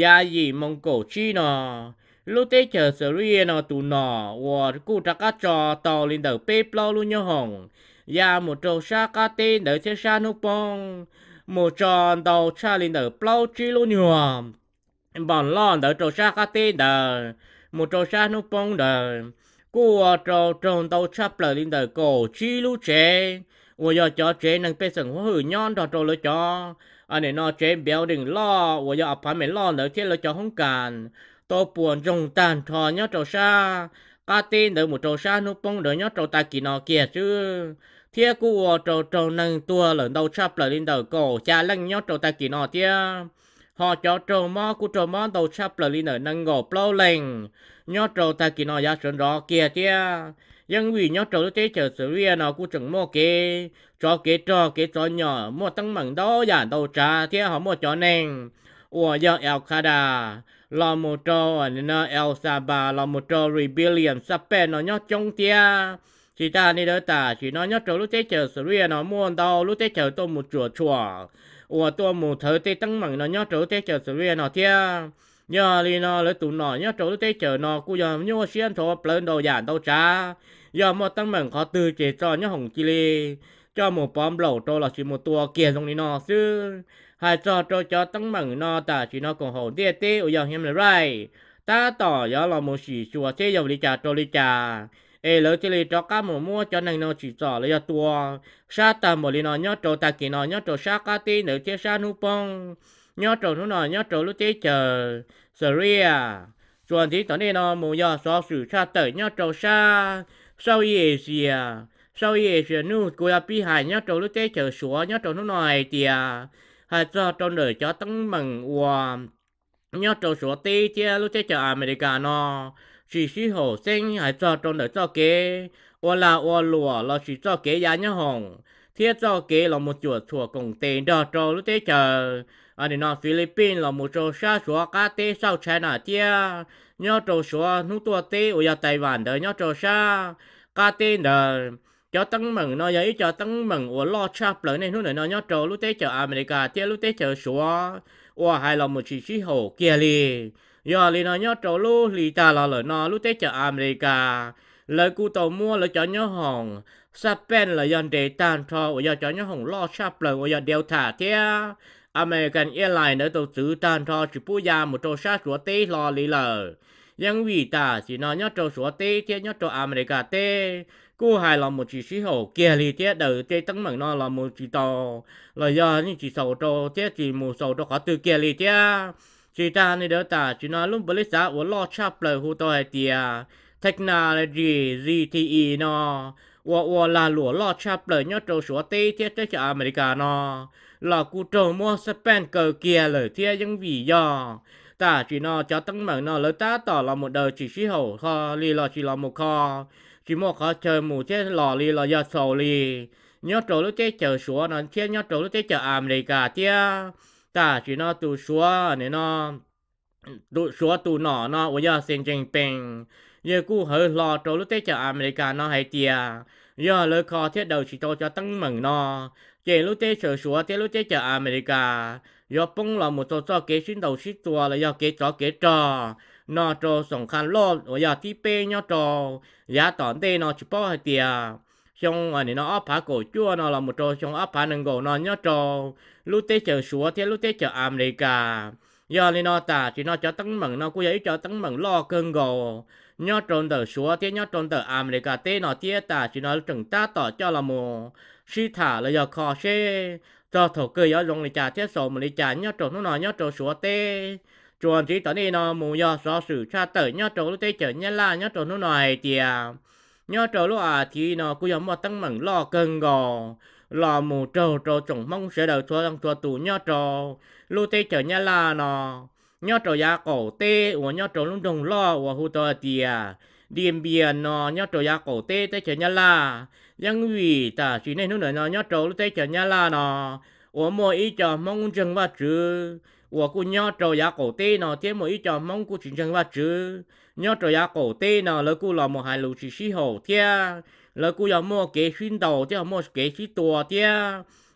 Speaker 1: Ya gì mong cổ chi nó lúc tế chờ Syria nó tụ nọ và cụ trắc cá trò tàu lên đầu bếp plo luôn nhớ hồng. Ya một trâu sa cá tên đỡ xe sa nút bông một tròn đầu cha lên đỡ bao chi luôn nhùm bọn lon đỡ trâu cha cá tê đờ một trâu cha nó bông đờ cua trâu tròn đầu cha bờ lên đỡ cổ chi lu chế ủa giờ cho chế nâng bê sừng hử nhon đỏ trâu lỡ cho anh này nó chế béo đừng lo. Ủa giờ ập phải lo đỡ thế lỡ cho không cần, tô buồn rồng tàn thò nhớ trâu cha cá tê đỡ một trâu cha nó bông đỡ nhớ trâu ta kỳ nọ kia chứ thiê cú ở trâu trâu nâng tua lần đầu chắp lời lên đầu cổ, cha lăng nhót trâu ta kỳ nọ thiê họ cho trâu mò cú trâu mò đầu chắp lời lên đầu nâng ngổ plau lành nhót trâu ta kỳ nọ giá sơn rõ kia thiê nhưng vì nhót trâu tế chờ sự viên nó cú chẳng mua kê cho kê cho kê cho nhỏ mua tăng mảng đó giả đầu trà thiê họ mua cho nền ủa giờ el kada lo một trâu à, ở nơi el saba, lo một trâu rebellion sắp bè nó nhót trong thiê chỉ ta nên đỡ ta chỉ nói nhớ chỗ lúc tết chờ sửa riêng, nó mua đâu lúc tết chờ tôi một chùa chùa. Ủa tôi một thời tết tăng mặn nó nhớ chỗ tết chờ sửa riêng, nó thia. Nhớ li nó lấy tụ nó nhớ chỗ lúc tết chờ nó cũng giờ nhớ xiên thọ lên đầu giản đầu cha giờ một tăng mặn khó từ chỉ cho nhớ hồng chi li cho một bom lẩu cho là chỉ một tua kia trong đi nó chứ. Hai cho cho cho tăng mặn nó ta chỉ nó còn hậu tiết tê, ủa giờ hiểm là right ta tỏ giờ là một sĩ chùa chế dầu đi trà cho đi trà ê, lỡ chỉ lì cho cá mù mua cho à. nên nó chỉ cho lấy tua sa ta một lì nó nhớ trâu ta kỳ nó nhớ trâu sa cá ti nữa chế sa nu bông nhớ trâu nó nó nhớ trâu lúc chế chờ. Syria chuẩn thì tao nên nó mua giờ so sử sa tử nhớ trâu sa. Sau gì gì à. sau gì gì à, nu cô ya bị nhớ trâu lúc chế chờ sủa nhớ trâu nó nói tiề hay cho trâu đời cho tăng mừng hòa nhớ trâu sủa ti chia lúc chế chờ America nó chỉ sĩ hồ sinh hãy cho trong đời cho kế. Ô là ô lùa là chỉ cho kế giá nhá hồng. Thiết cho kế là một chuột chùa cùng tiền đo cho lúc tế chờ. Anh nói Philippines là một chỗ xa xóa cá tế sau China tia nhớ chỗ xóa nút tua tế ở nhà Tây Văn đời nhớ chỗ xa. Cá tế đời cho tăng mừng nó giấy cho tăng mừng. Ở lo chắp lại nên lúc này nó nhớ chỗ lúc tế chờ America tia lúc tế chờ xóa, ô hay là một chỉ sĩ hồ kia liền giờ li nó nhớ trâu lu li ta là lời nó lu tế chợ America. Lời cụ tàu mua lời cho nhớ hồng. Sapen là dân để tàn cho, và cho nhớ hồng lo sắp lời và đeo thả thế American Airlines nữa tàu chức tàn cho chỉ bù ya một trâu sát số tế lo lý lờ. Nhưng vì ta chỉ nó nhớ trâu số tế thế nhớ trâu America tế cô hai là một chỉ sĩ hồ kia li thế đầu thế tấn mừng nó là một chỉ tàu. Là do những chỉ sầu trâu thế chỉ một sầu trâu khó từ kia li thế chỉ ta này đỡ ta chỉ nói lúc bơi xã của lo chắp lời hú tôi tiề technology GTE nó và và là lúa lo chắp lời nhớ trâu số tê thiết tới cho America nó là cụ trâu mua span cờ kia lời thiết những vì do. Ta chỉ nó cho tăng mở nó lời ta tỏ là một đời chỉ sĩ hậu kho, li là chỉ là một kho. Chỉ một kho chơi mù thiết lò li là do sầu li. Nhớ trâu lúc tê chờ số nó thiết nhớ trâu lúc tê chờ America thiết ta chỉ nó tụ xóa nên nó tụ xóa tụ nọ nó, bây giờ xin trình bình giờ cú hơi lo trâu, lúc tết cho America nó hay tia giờ lời khó thiết đầu chỉ tôi cho tăng mừng nó. Chỉ lúc tết sửa xóa thế lúc tết cho America, giờ bông là một số cho kế sinh đầu sinh tua là giờ kế cho kế trò. Nó cho sòng khăn lo bây giờ tí bê nhá giá tỏn tê nó chỉ bao hay tia xong anh nó áp phá cổ chua nó là một trò xong áp phá nâng cổ, nó nhớ trò lúc tế chờ số thế lúc tế chờ America. Giờ nên nó ta chỉ nó cho tăng mừng nó cũng vậy cho tăng mừng lo cơn gồ. Nhớ trong tờ số thế nhớ trong tờ America tế nó thế ta chỉ nó chừng ta tỏ cho là một suy thả là giờ khó xe cho thổ cơ gió dùng để trả thế sổ mà để trả nhớ trong nó nhớ trong số tế chuồn chỉ tỏ đi nó mù do so sử cha tờ nhớ trong lúc tế chờ nhớ la, nhớ trong nó này thì nhớ trở lúc à thì nó cũng giống mà tăng mừng lo cân gò. Lo mù trâu trâu trồng mong sẽ đầu thua đang thua tù. Nhớ trâu lu tê chờ nhà là nó. Nhớ trâu ya cổ tê của nhớ trâu lúc đồng lo của hồ tờ tìa à. điềm biển nó, nhớ trâu ya cổ tê tê chờ nhà là. Nhưng vì ta chỉ nên nữa nó, nhớ trâu lúc tê chờ nhà là nó. Của mỗi ý cho mong chân và chữ của cô nhớ trâu ya cổ tê nó thêm mỗi ý cho mong cô chỉ chân và chữ nhớ trời ya cổ tê nọ lỡ cú là một hai lũ chỉ xí hổ thia. Lỡ cú ya mua kế xuyên đầu thế mua kế xí tua thia.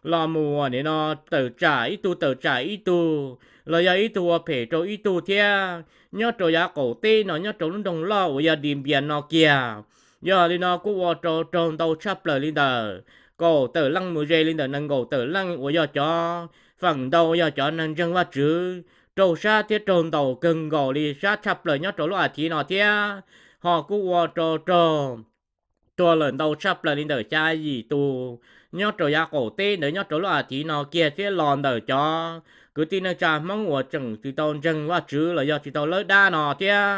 Speaker 1: Là mùa này nó tự trả ít tu tự trả ít tu. Lỡ giờ ít tu phải cho ít tu thia. Nhớ trời giá cổ tê nọ nhớ trời luôn đồng lo ở giờ điểm biển nó kia giờ thì nó cú vào cho trong đầu chắp lời lên đời cổ tự lăng mùa dây lên đời nâng cổ tự lăng ở giờ cho phần đầu giờ cho nâng chân vào chữ trâu xa thiết trồn tàu cần gò li sát chập lời nhớ trâu lo à thì nó thế họ cũng vào trâu cho cho lần đầu chập lời lên đời cha gì tu nhớ trâu ya cổ tê nữa nhớ trâu là thì nó kia sẽ lòn đời cho. Cứ tin là cha mong của chừng chỉ tao chừng và chứ là do chỉ tao lỡ đa nó thế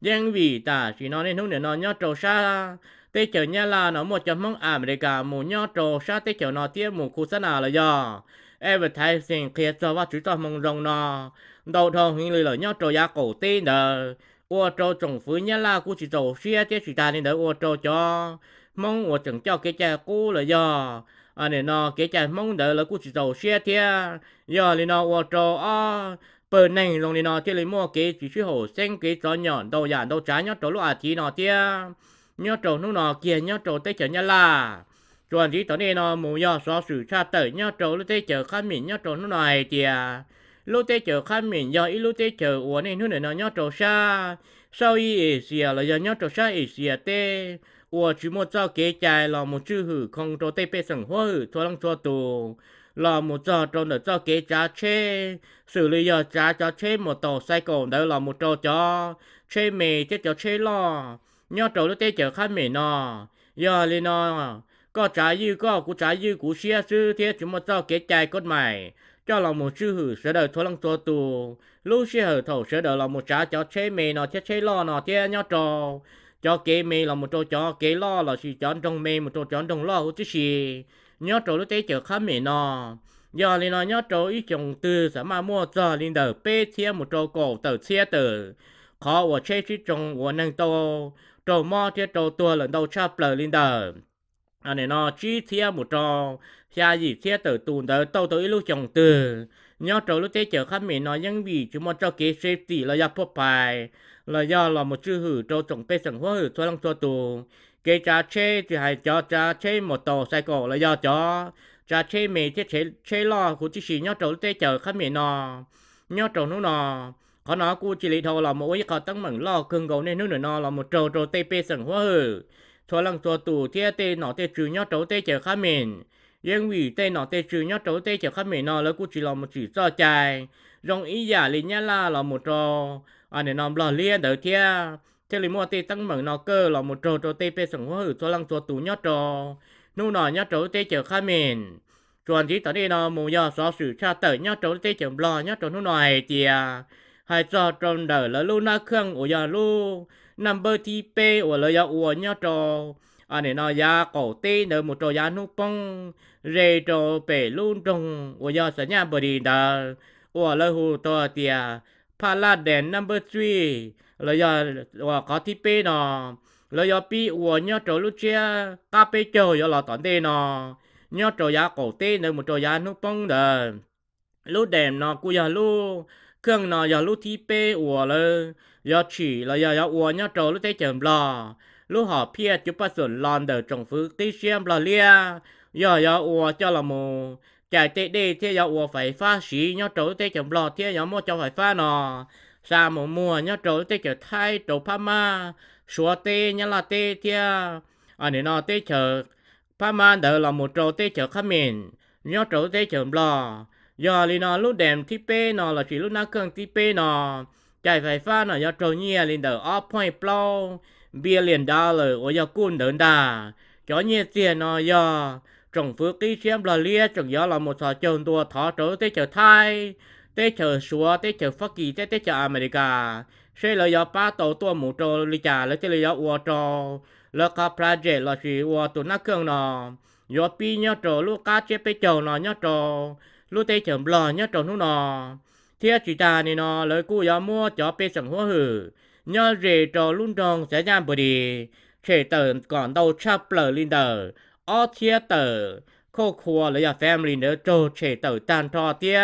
Speaker 1: nhưng vì ta chỉ nó nên hướng để nó nhớ trâu sa. Tê chờ nhà là nó một trăm mong America một nhớ trâu sa tê chờ nó tiếp một khu nào là do. Advertising kia cho và chỉ tao mong rong nó đầu thầu hình lời lỡ nhau trò giá cổ tên đờ ô trò trồng phứ nhá là cú chỉ trầu xe chế chỉ ta nên đỡ ô trò cho. Mong ô chẳng cho cái cha cú là do anh nên nó cái cha mong đỡ là cú chỉ trầu xe thế do nên nó ô trò à bờ này rồi nên nó thế lấy mua cái chỉ chỉ hồ sen cái trò nhỏ, đầu già đầu trái nhau trò lúc à thì nó thế nhau trò lúc nó kia nhau trò tết chở nhá là. Chuẩn chỉ tao nên nó mua do xóa sử cha tới nhau trò lúc tết chở khăn mình nhau trò lúc này thì lô tê chờ khăn mình do ít lô tê chờ uống nên hơn nó nhau trâu xa. Sau y Asia à, là do nhau trâu xa Asia à tê. Uống chỉ một cho kế chạy là một chữ hử, không trâu tê bê sừng hoa hử, thua lăng thua tù. Là một cho trâu nữa cho kế trả chê. Xử lý do trả cho chê, một tàu sai cổ đó là một trâu cho chê mì chết cho chê lo nhau trâu lô tê chờ khăn mình nọ. Do lên nọ, có trả dư, có cú trả dư cú xia sư thế chúng một cho kế chạy cốt mày cho lòng một sư hử sẽ đợi thua lăng tua tù. Lúc xia hở thầu sẽ đợi lòng một trả cho chế mê nó chế chế lo nó thế nhau trâu cho kế mê là một chỗ cho kế lo là chỉ chọn trong mê một chỗ chọn trong lo hữu chứ gì nhớ chỗ lúc tế chở khá mê nó giờ lên nó nhớ chỗ ý chồng từ sẽ mà mua cho lên đầu bê thiết một chỗ cổ tờ xe tử. Khó của chế chỉ trong của nâng tô. Chỗ mò thiết chỗ tua lần đầu chắp lời lên đầu anh này, nó chỉ thiết một trò. Xa gì? Thiết tờ tùn tới tàu tới lúc chồng từ. Nhớ trâu lúc tế chở khách mê nó những vì chúng mà cho kế safety là do phốt bài, là do là một chữ hử trâu tổng bê sẵn hoa hử thua lăng thua tù. Kế trà chê thì hãy cho trà chê một tổ sai cổ là do cho trà chê mì thế chê chê lo của chị xí nhớ trâu lúc thế chở khách mì nọ. Nhớ trâu nó nọ, có nó cú chỉ lý thầu là một cái có tăng mừng lo cưng gấu nên nước nó là một trâu trâu tê bê sẵn hoa hử cho lăng cho tù tia tê nó tê trừ nhau trấu tê chở khá mền, nhưng vì tê nó tê trừ nhau trấu tê chở khá mền nó là cú chỉ là một chỉ cho chạy rong ý giả lý nhá la là một trò, anh để nó lò lia đỡ tia thế lý mua tê tăng mừng nó cơ là một trò trò tê bê sừng hoa hử cho lăng cho tù nhau trâu nu nọ nhau trấu tê chở khá mền, chuẩn chỉ tới đây nó mù do xóa sự cha tới nhau trấu tê chở lò nhau trâu nu nọ hay tia hai cho tròn đỡ, là lu na khương của giờ lu number ti p của là giờ của nhá cho anh này nó ya cổ tê nữa một trò ya nu bông rê trò bể luôn trong của giờ sẽ nhà bờ đi đà của là hồ to tia paladin number three là giờ của có ti p nó là giờ pi của nhá cho lu chia cà phê chờ giờ là tận đây nó nhá cho ya cổ tê nữa một trò ya nu bông đà lu đèn nó của giờ lu เครื่องนอยาลูที่เป้อัวเลย giờ chỉ là giờ giờ uống nhá trâu lúc thấy chậm lò lúc họ pia chú bắt sườn lon đờ trồng phứ tí xem là lia. Giờ giờ uống cho là mù. Chạy tê đi thế giờ uống phải pha xí nhá trâu lúc thấy chậm lò thế giờ mua cho phải pha nọ. Sa mù mua nhá trâu lúc thấy chậm thay trâu pha ma. Xua tê nhá là tê thế à nên nó tê chờ pha ma đờ là một trâu tê chờ khá mình nhá trâu lúc thấy chậm lò giờ thì nó lúc đèn tí pê nó là chỉ lúc nó cần tí pê nó chạy phải pha nó cho trâu nhia lên đầu off point blow billion dollar ở giờ cun đỡ đà. Cho nhia tiền nó cho trồng phước tí xem là lia, trồng gió là một sò chơi tua thọ trở tới chờ thai tới chờ xua tới chờ phát kỳ tới tới chờ America. Sẽ là do ba tổ tua mũ trâu lì trà lấy tới là do ua trâu là cả project là chỉ ua tụi nó cần nó do pi nhá trâu lúc cá chế bé trâu nó nhá trâu lúc tới chờ bờ nhá trâu nó thiết chỉ ta nên nó lời cũ gió mua cho bê sừng hoa hử. Nhớ rể trò luôn trong sẽ ra bờ đi. Trẻ tờ còn đâu chắp lờ linh tờ. Ó thiết tờ, khô khua lấy ya family nữa trò trẻ tờ tan trò tia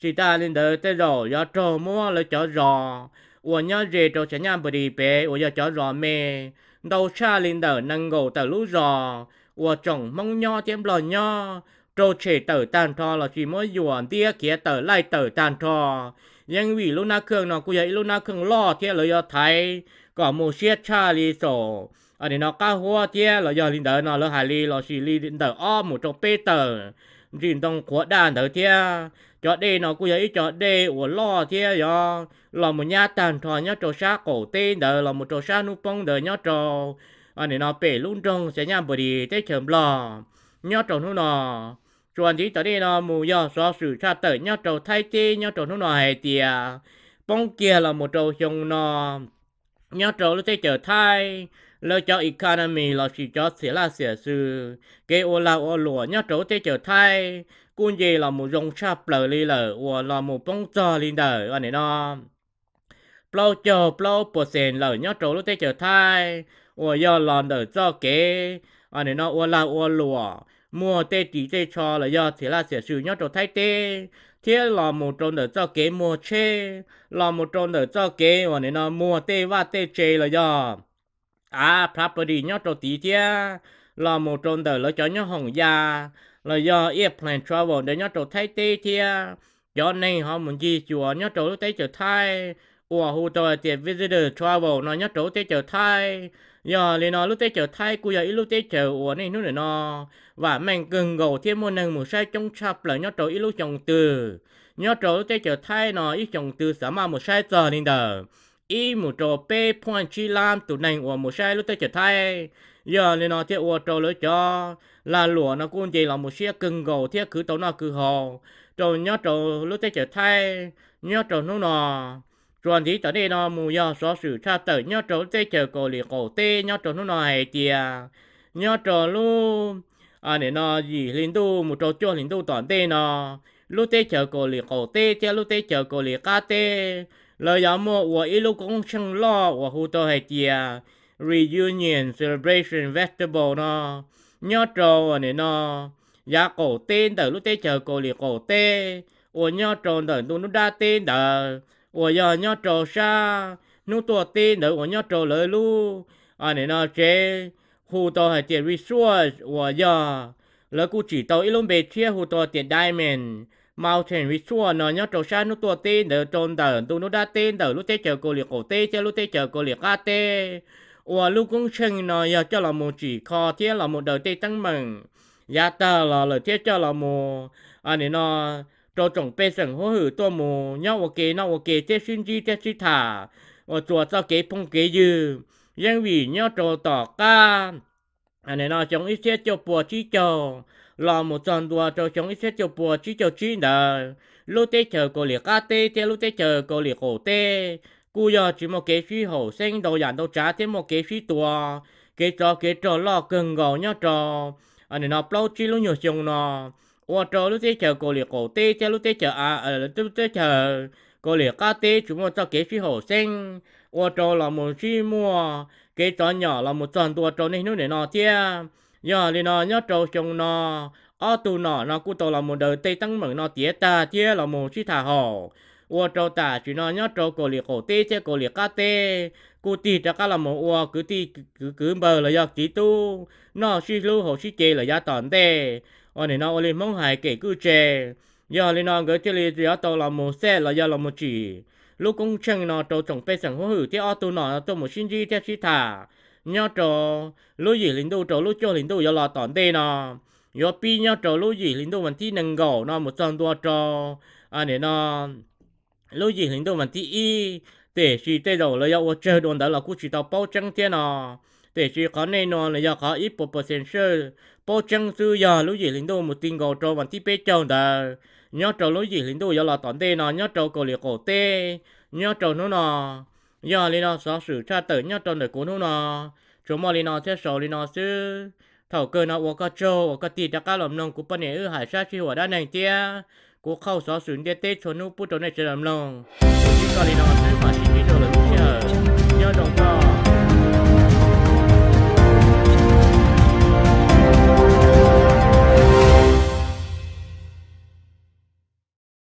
Speaker 1: chỉ ta linh đỡ tê rò gió trò mua lấy cho rò. Ủa nhớ rể trò sẽ ra bờ đi bé ủa giờ cho rò mê. Đâu cha linh đỡ năng gầu tờ lú rò. Ủa trồng mong nho tiêm lò nho trâu trẻ tờ tàn thọ là chỉ mới yuan tia kia tờ lại tờ tàn thọ nhưng vì lúc nào cường nó cũng vậy, lúc nào cường lo thế là do thấy có một chiếc cha li sổ. Ở đây nó cá hoa thế là do linh đỡ nó là hải li là chỉ li linh đỡ o một trong bê tờ. Riêng trong khóa đàn đỡ thế cho đây nó cũng vậy, cho đây của lo thế do. Là một nhà tàn thọ nhá trâu sa cổ tên đỡ là một trâu sa nút bông đỡ nhá trâu ở đây nó bể luôn trong sẽ nhà bờ đi tới chấm lo nhá trâu nó nó chuẩn chỉ tới đây nó mù do so sử cha tới nhau trâu thay chi nhau trâu nó nói hay tiề bông kia là một trâu dùng nó nhau trâu nó sẽ trở thay. Lỡ cho economy là chỉ cho sẽ là sẽ sự. Cái ô là ô lúa nhau trâu sẽ trở thay. Cũng gì là một dùng cha lờ li lờ ô là một bông cho li đờ anh này nó bao chờ bao percent lờ nhau trâu nó sẽ trở thay. Ô do lòn đời cho cái anh này nó ô là ô lúa mua tê tí tê cho là do thế là sẽ sử nhau cho thay tê. Thế là một trong để cho kế mua chê. Là một trong để cho kế và nên nó mua tê và tê chê là do. À property nhau cho tí thế là một trong để là cho nhau hồng gia là do airplane travel để nhau cho thay tê thế do nên họ muốn gì chùa nhau cho lúc tế trở thay ủa, hù tờ tiền visitor travel, nó nhau cho tê trở thay giờ lên nó lúc tết chờ thay cô giờ ít lúc tết chờ ủa này nữa nó. Và mình cần gầu thêm một năng một sai trong chập là nhớ trâu ít lúc chồng từ. Nhớ trâu lúc tết chờ thay nó ít chồng từ sẽ mà một sai giờ nên đờ. Ít một trộn p point chi lam tụ này ủa một sai lúc tết chờ thay giờ lên nó thiết ủa trâu lỡ cho. Là lụa nó cũng chỉ là một xe cần gầu thiết cứ tàu nó cứ hồ trâu nhớ trâu lúc tết chờ thay nhớ trâu nó nó chuẩn thì tới đây nó mù do số sự cha tới nhớ trốn tê chờ cổ lì cổ tê nhớ trốn nó này tiề nhớ trâu luôn à để nó gì linh tu, một trâu cho linh tu toàn tê nó. Lúc tê chờ cổ lì cổ tê theo lúc tê chờ cổ lì cá tê. Lời giáo mô của ít lúc cũng chẳng lo của hù tô hay tiề reunion, celebration festival nó. Nhớ à này nó. Giá cổ tên từ lúc tê chờ cổ lì cổ tê. Của nhớ trốn từ tu nó đa tên từ của giờ nhớ trâu sa nu tua tên từ của nhớ trâu lời lu à nè nó chế hù tàu hay tiền resource của giờ lỡ cú chỉ tàu ít lông bề chia hù tàu tiền diamond mau thành vì xua nó nhớ trâu sa nó tua tên đỡ trôn đỡ tu nó đã tên đỡ lúc tết chờ cô liệt cổ tê chứ lúc tết chờ cô liệt ca tê ủa lúc cũng chừng nó giờ cho là một chỉ kho thế là một đời tê tăng mừng giá ta là lời thế cho là một anh ấy nó cho trồng bê sừng hỗ hử tua mù nhau ok nó ok thế xin chi thế xin thả ở chùa cho kế phong kế dư ยังวีเนาะโจต่อกันอันนี้เนาะจงอีเสียเจ้าปัวชี้เจ้ารอหมดจอนตัวเจ้าจงอีเสียเจ้าปัวชี้เจ้าชี้เด้อลูกเตเจอ cho tổng bê sẵn hô hử tôi mù nhau ok nào ok tê xin di tê xin thả. Và chùa cho phong kế dư. Giang vì nhau trò tỏ ca. Anh này nó chống ít xét cho bùa chi cho. Lò một tròn đùa cho chống ít xét cho bùa chi cho chi nở lô tê chờ cô liệt ca tê tê lô tê chờ cô liệt cổ tê. Cú giờ chỉ một kế suy hậu sinh, đầu giản, đầu trả thêm một kế suy tùa. Kế trò kế trò, lò cần gò nhau trò. Anh này nó bao chi lô nhiều chồng nó 我找路在 chờ cô liệt cổ tê chờ lúc tại à ờ lúc tại chờ liệt cá tê, chúng mua cho kế phi hồ sinh 我找了木去 mua, kế cho nhỏ là một tròn tua cho nên nó để nó tia nhỏ thì nó trâu chồng nó ở tù nọ nó cũng tổ là một đời tây tăng mừng nó tía ta tia là một chi thả hồ ua trâu ta chỉ nó nhớ trâu cổ liệt cổ tê chứ cổ liệt cá tê. Cụ tì cho cá là một ua, cứ tì, cứ cứ bờ là do chỉ tu. Nó suy lưu hồ suy chê là do toàn tê ở này nó lên mong hải kể cứ chè, giờ lên nó gửi chơi liền giờ tàu là một xe là giờ là một chỉ. Lúc cũng chẳng nó trâu trồng bê sẵn hữu thì ô tô nó trâu một sinh chi theo chi thả. Nhớ trâu lúc gì lính đâu trâu lúc cho lính đâu giờ là tòn tê nó giờ pi nhớ trâu lúc gì lính đâu vẫn thi nâng gầu à, nó một trăm đua trâu à để nó lúc gì lính đâu vẫn thi y. Để chỉ tê đầu là giờ chơi đồn đó là cũng chỉ tao bao trắng thế nó để chỉ có nên nó là giờ có ít một phần sure bao trắng sư giờ lúc gì lính đô một tin gò trâu vẫn tiếp bê trâu đó nhớ trâu lối gì lính tôi giờ là tòn tê nó nhớ trâu cổ liệt cổ tê nhớ trâu nó nó giờ lính nó xóa sử cha tử nhớ trâu đời cố nó nó chúng mà lính nó sẽ sầu lính nó sư thầu cơ nó uống cá trâu uống cá tì đã cá làm nông của bên này ở hải sa chi hòa đã nành tia của khâu xóa sử để tê cho nó bút trâu này chơi làm nông. Chỉ có lính nó sư mà chỉ biết rồi là lúc chờ nhớ trâu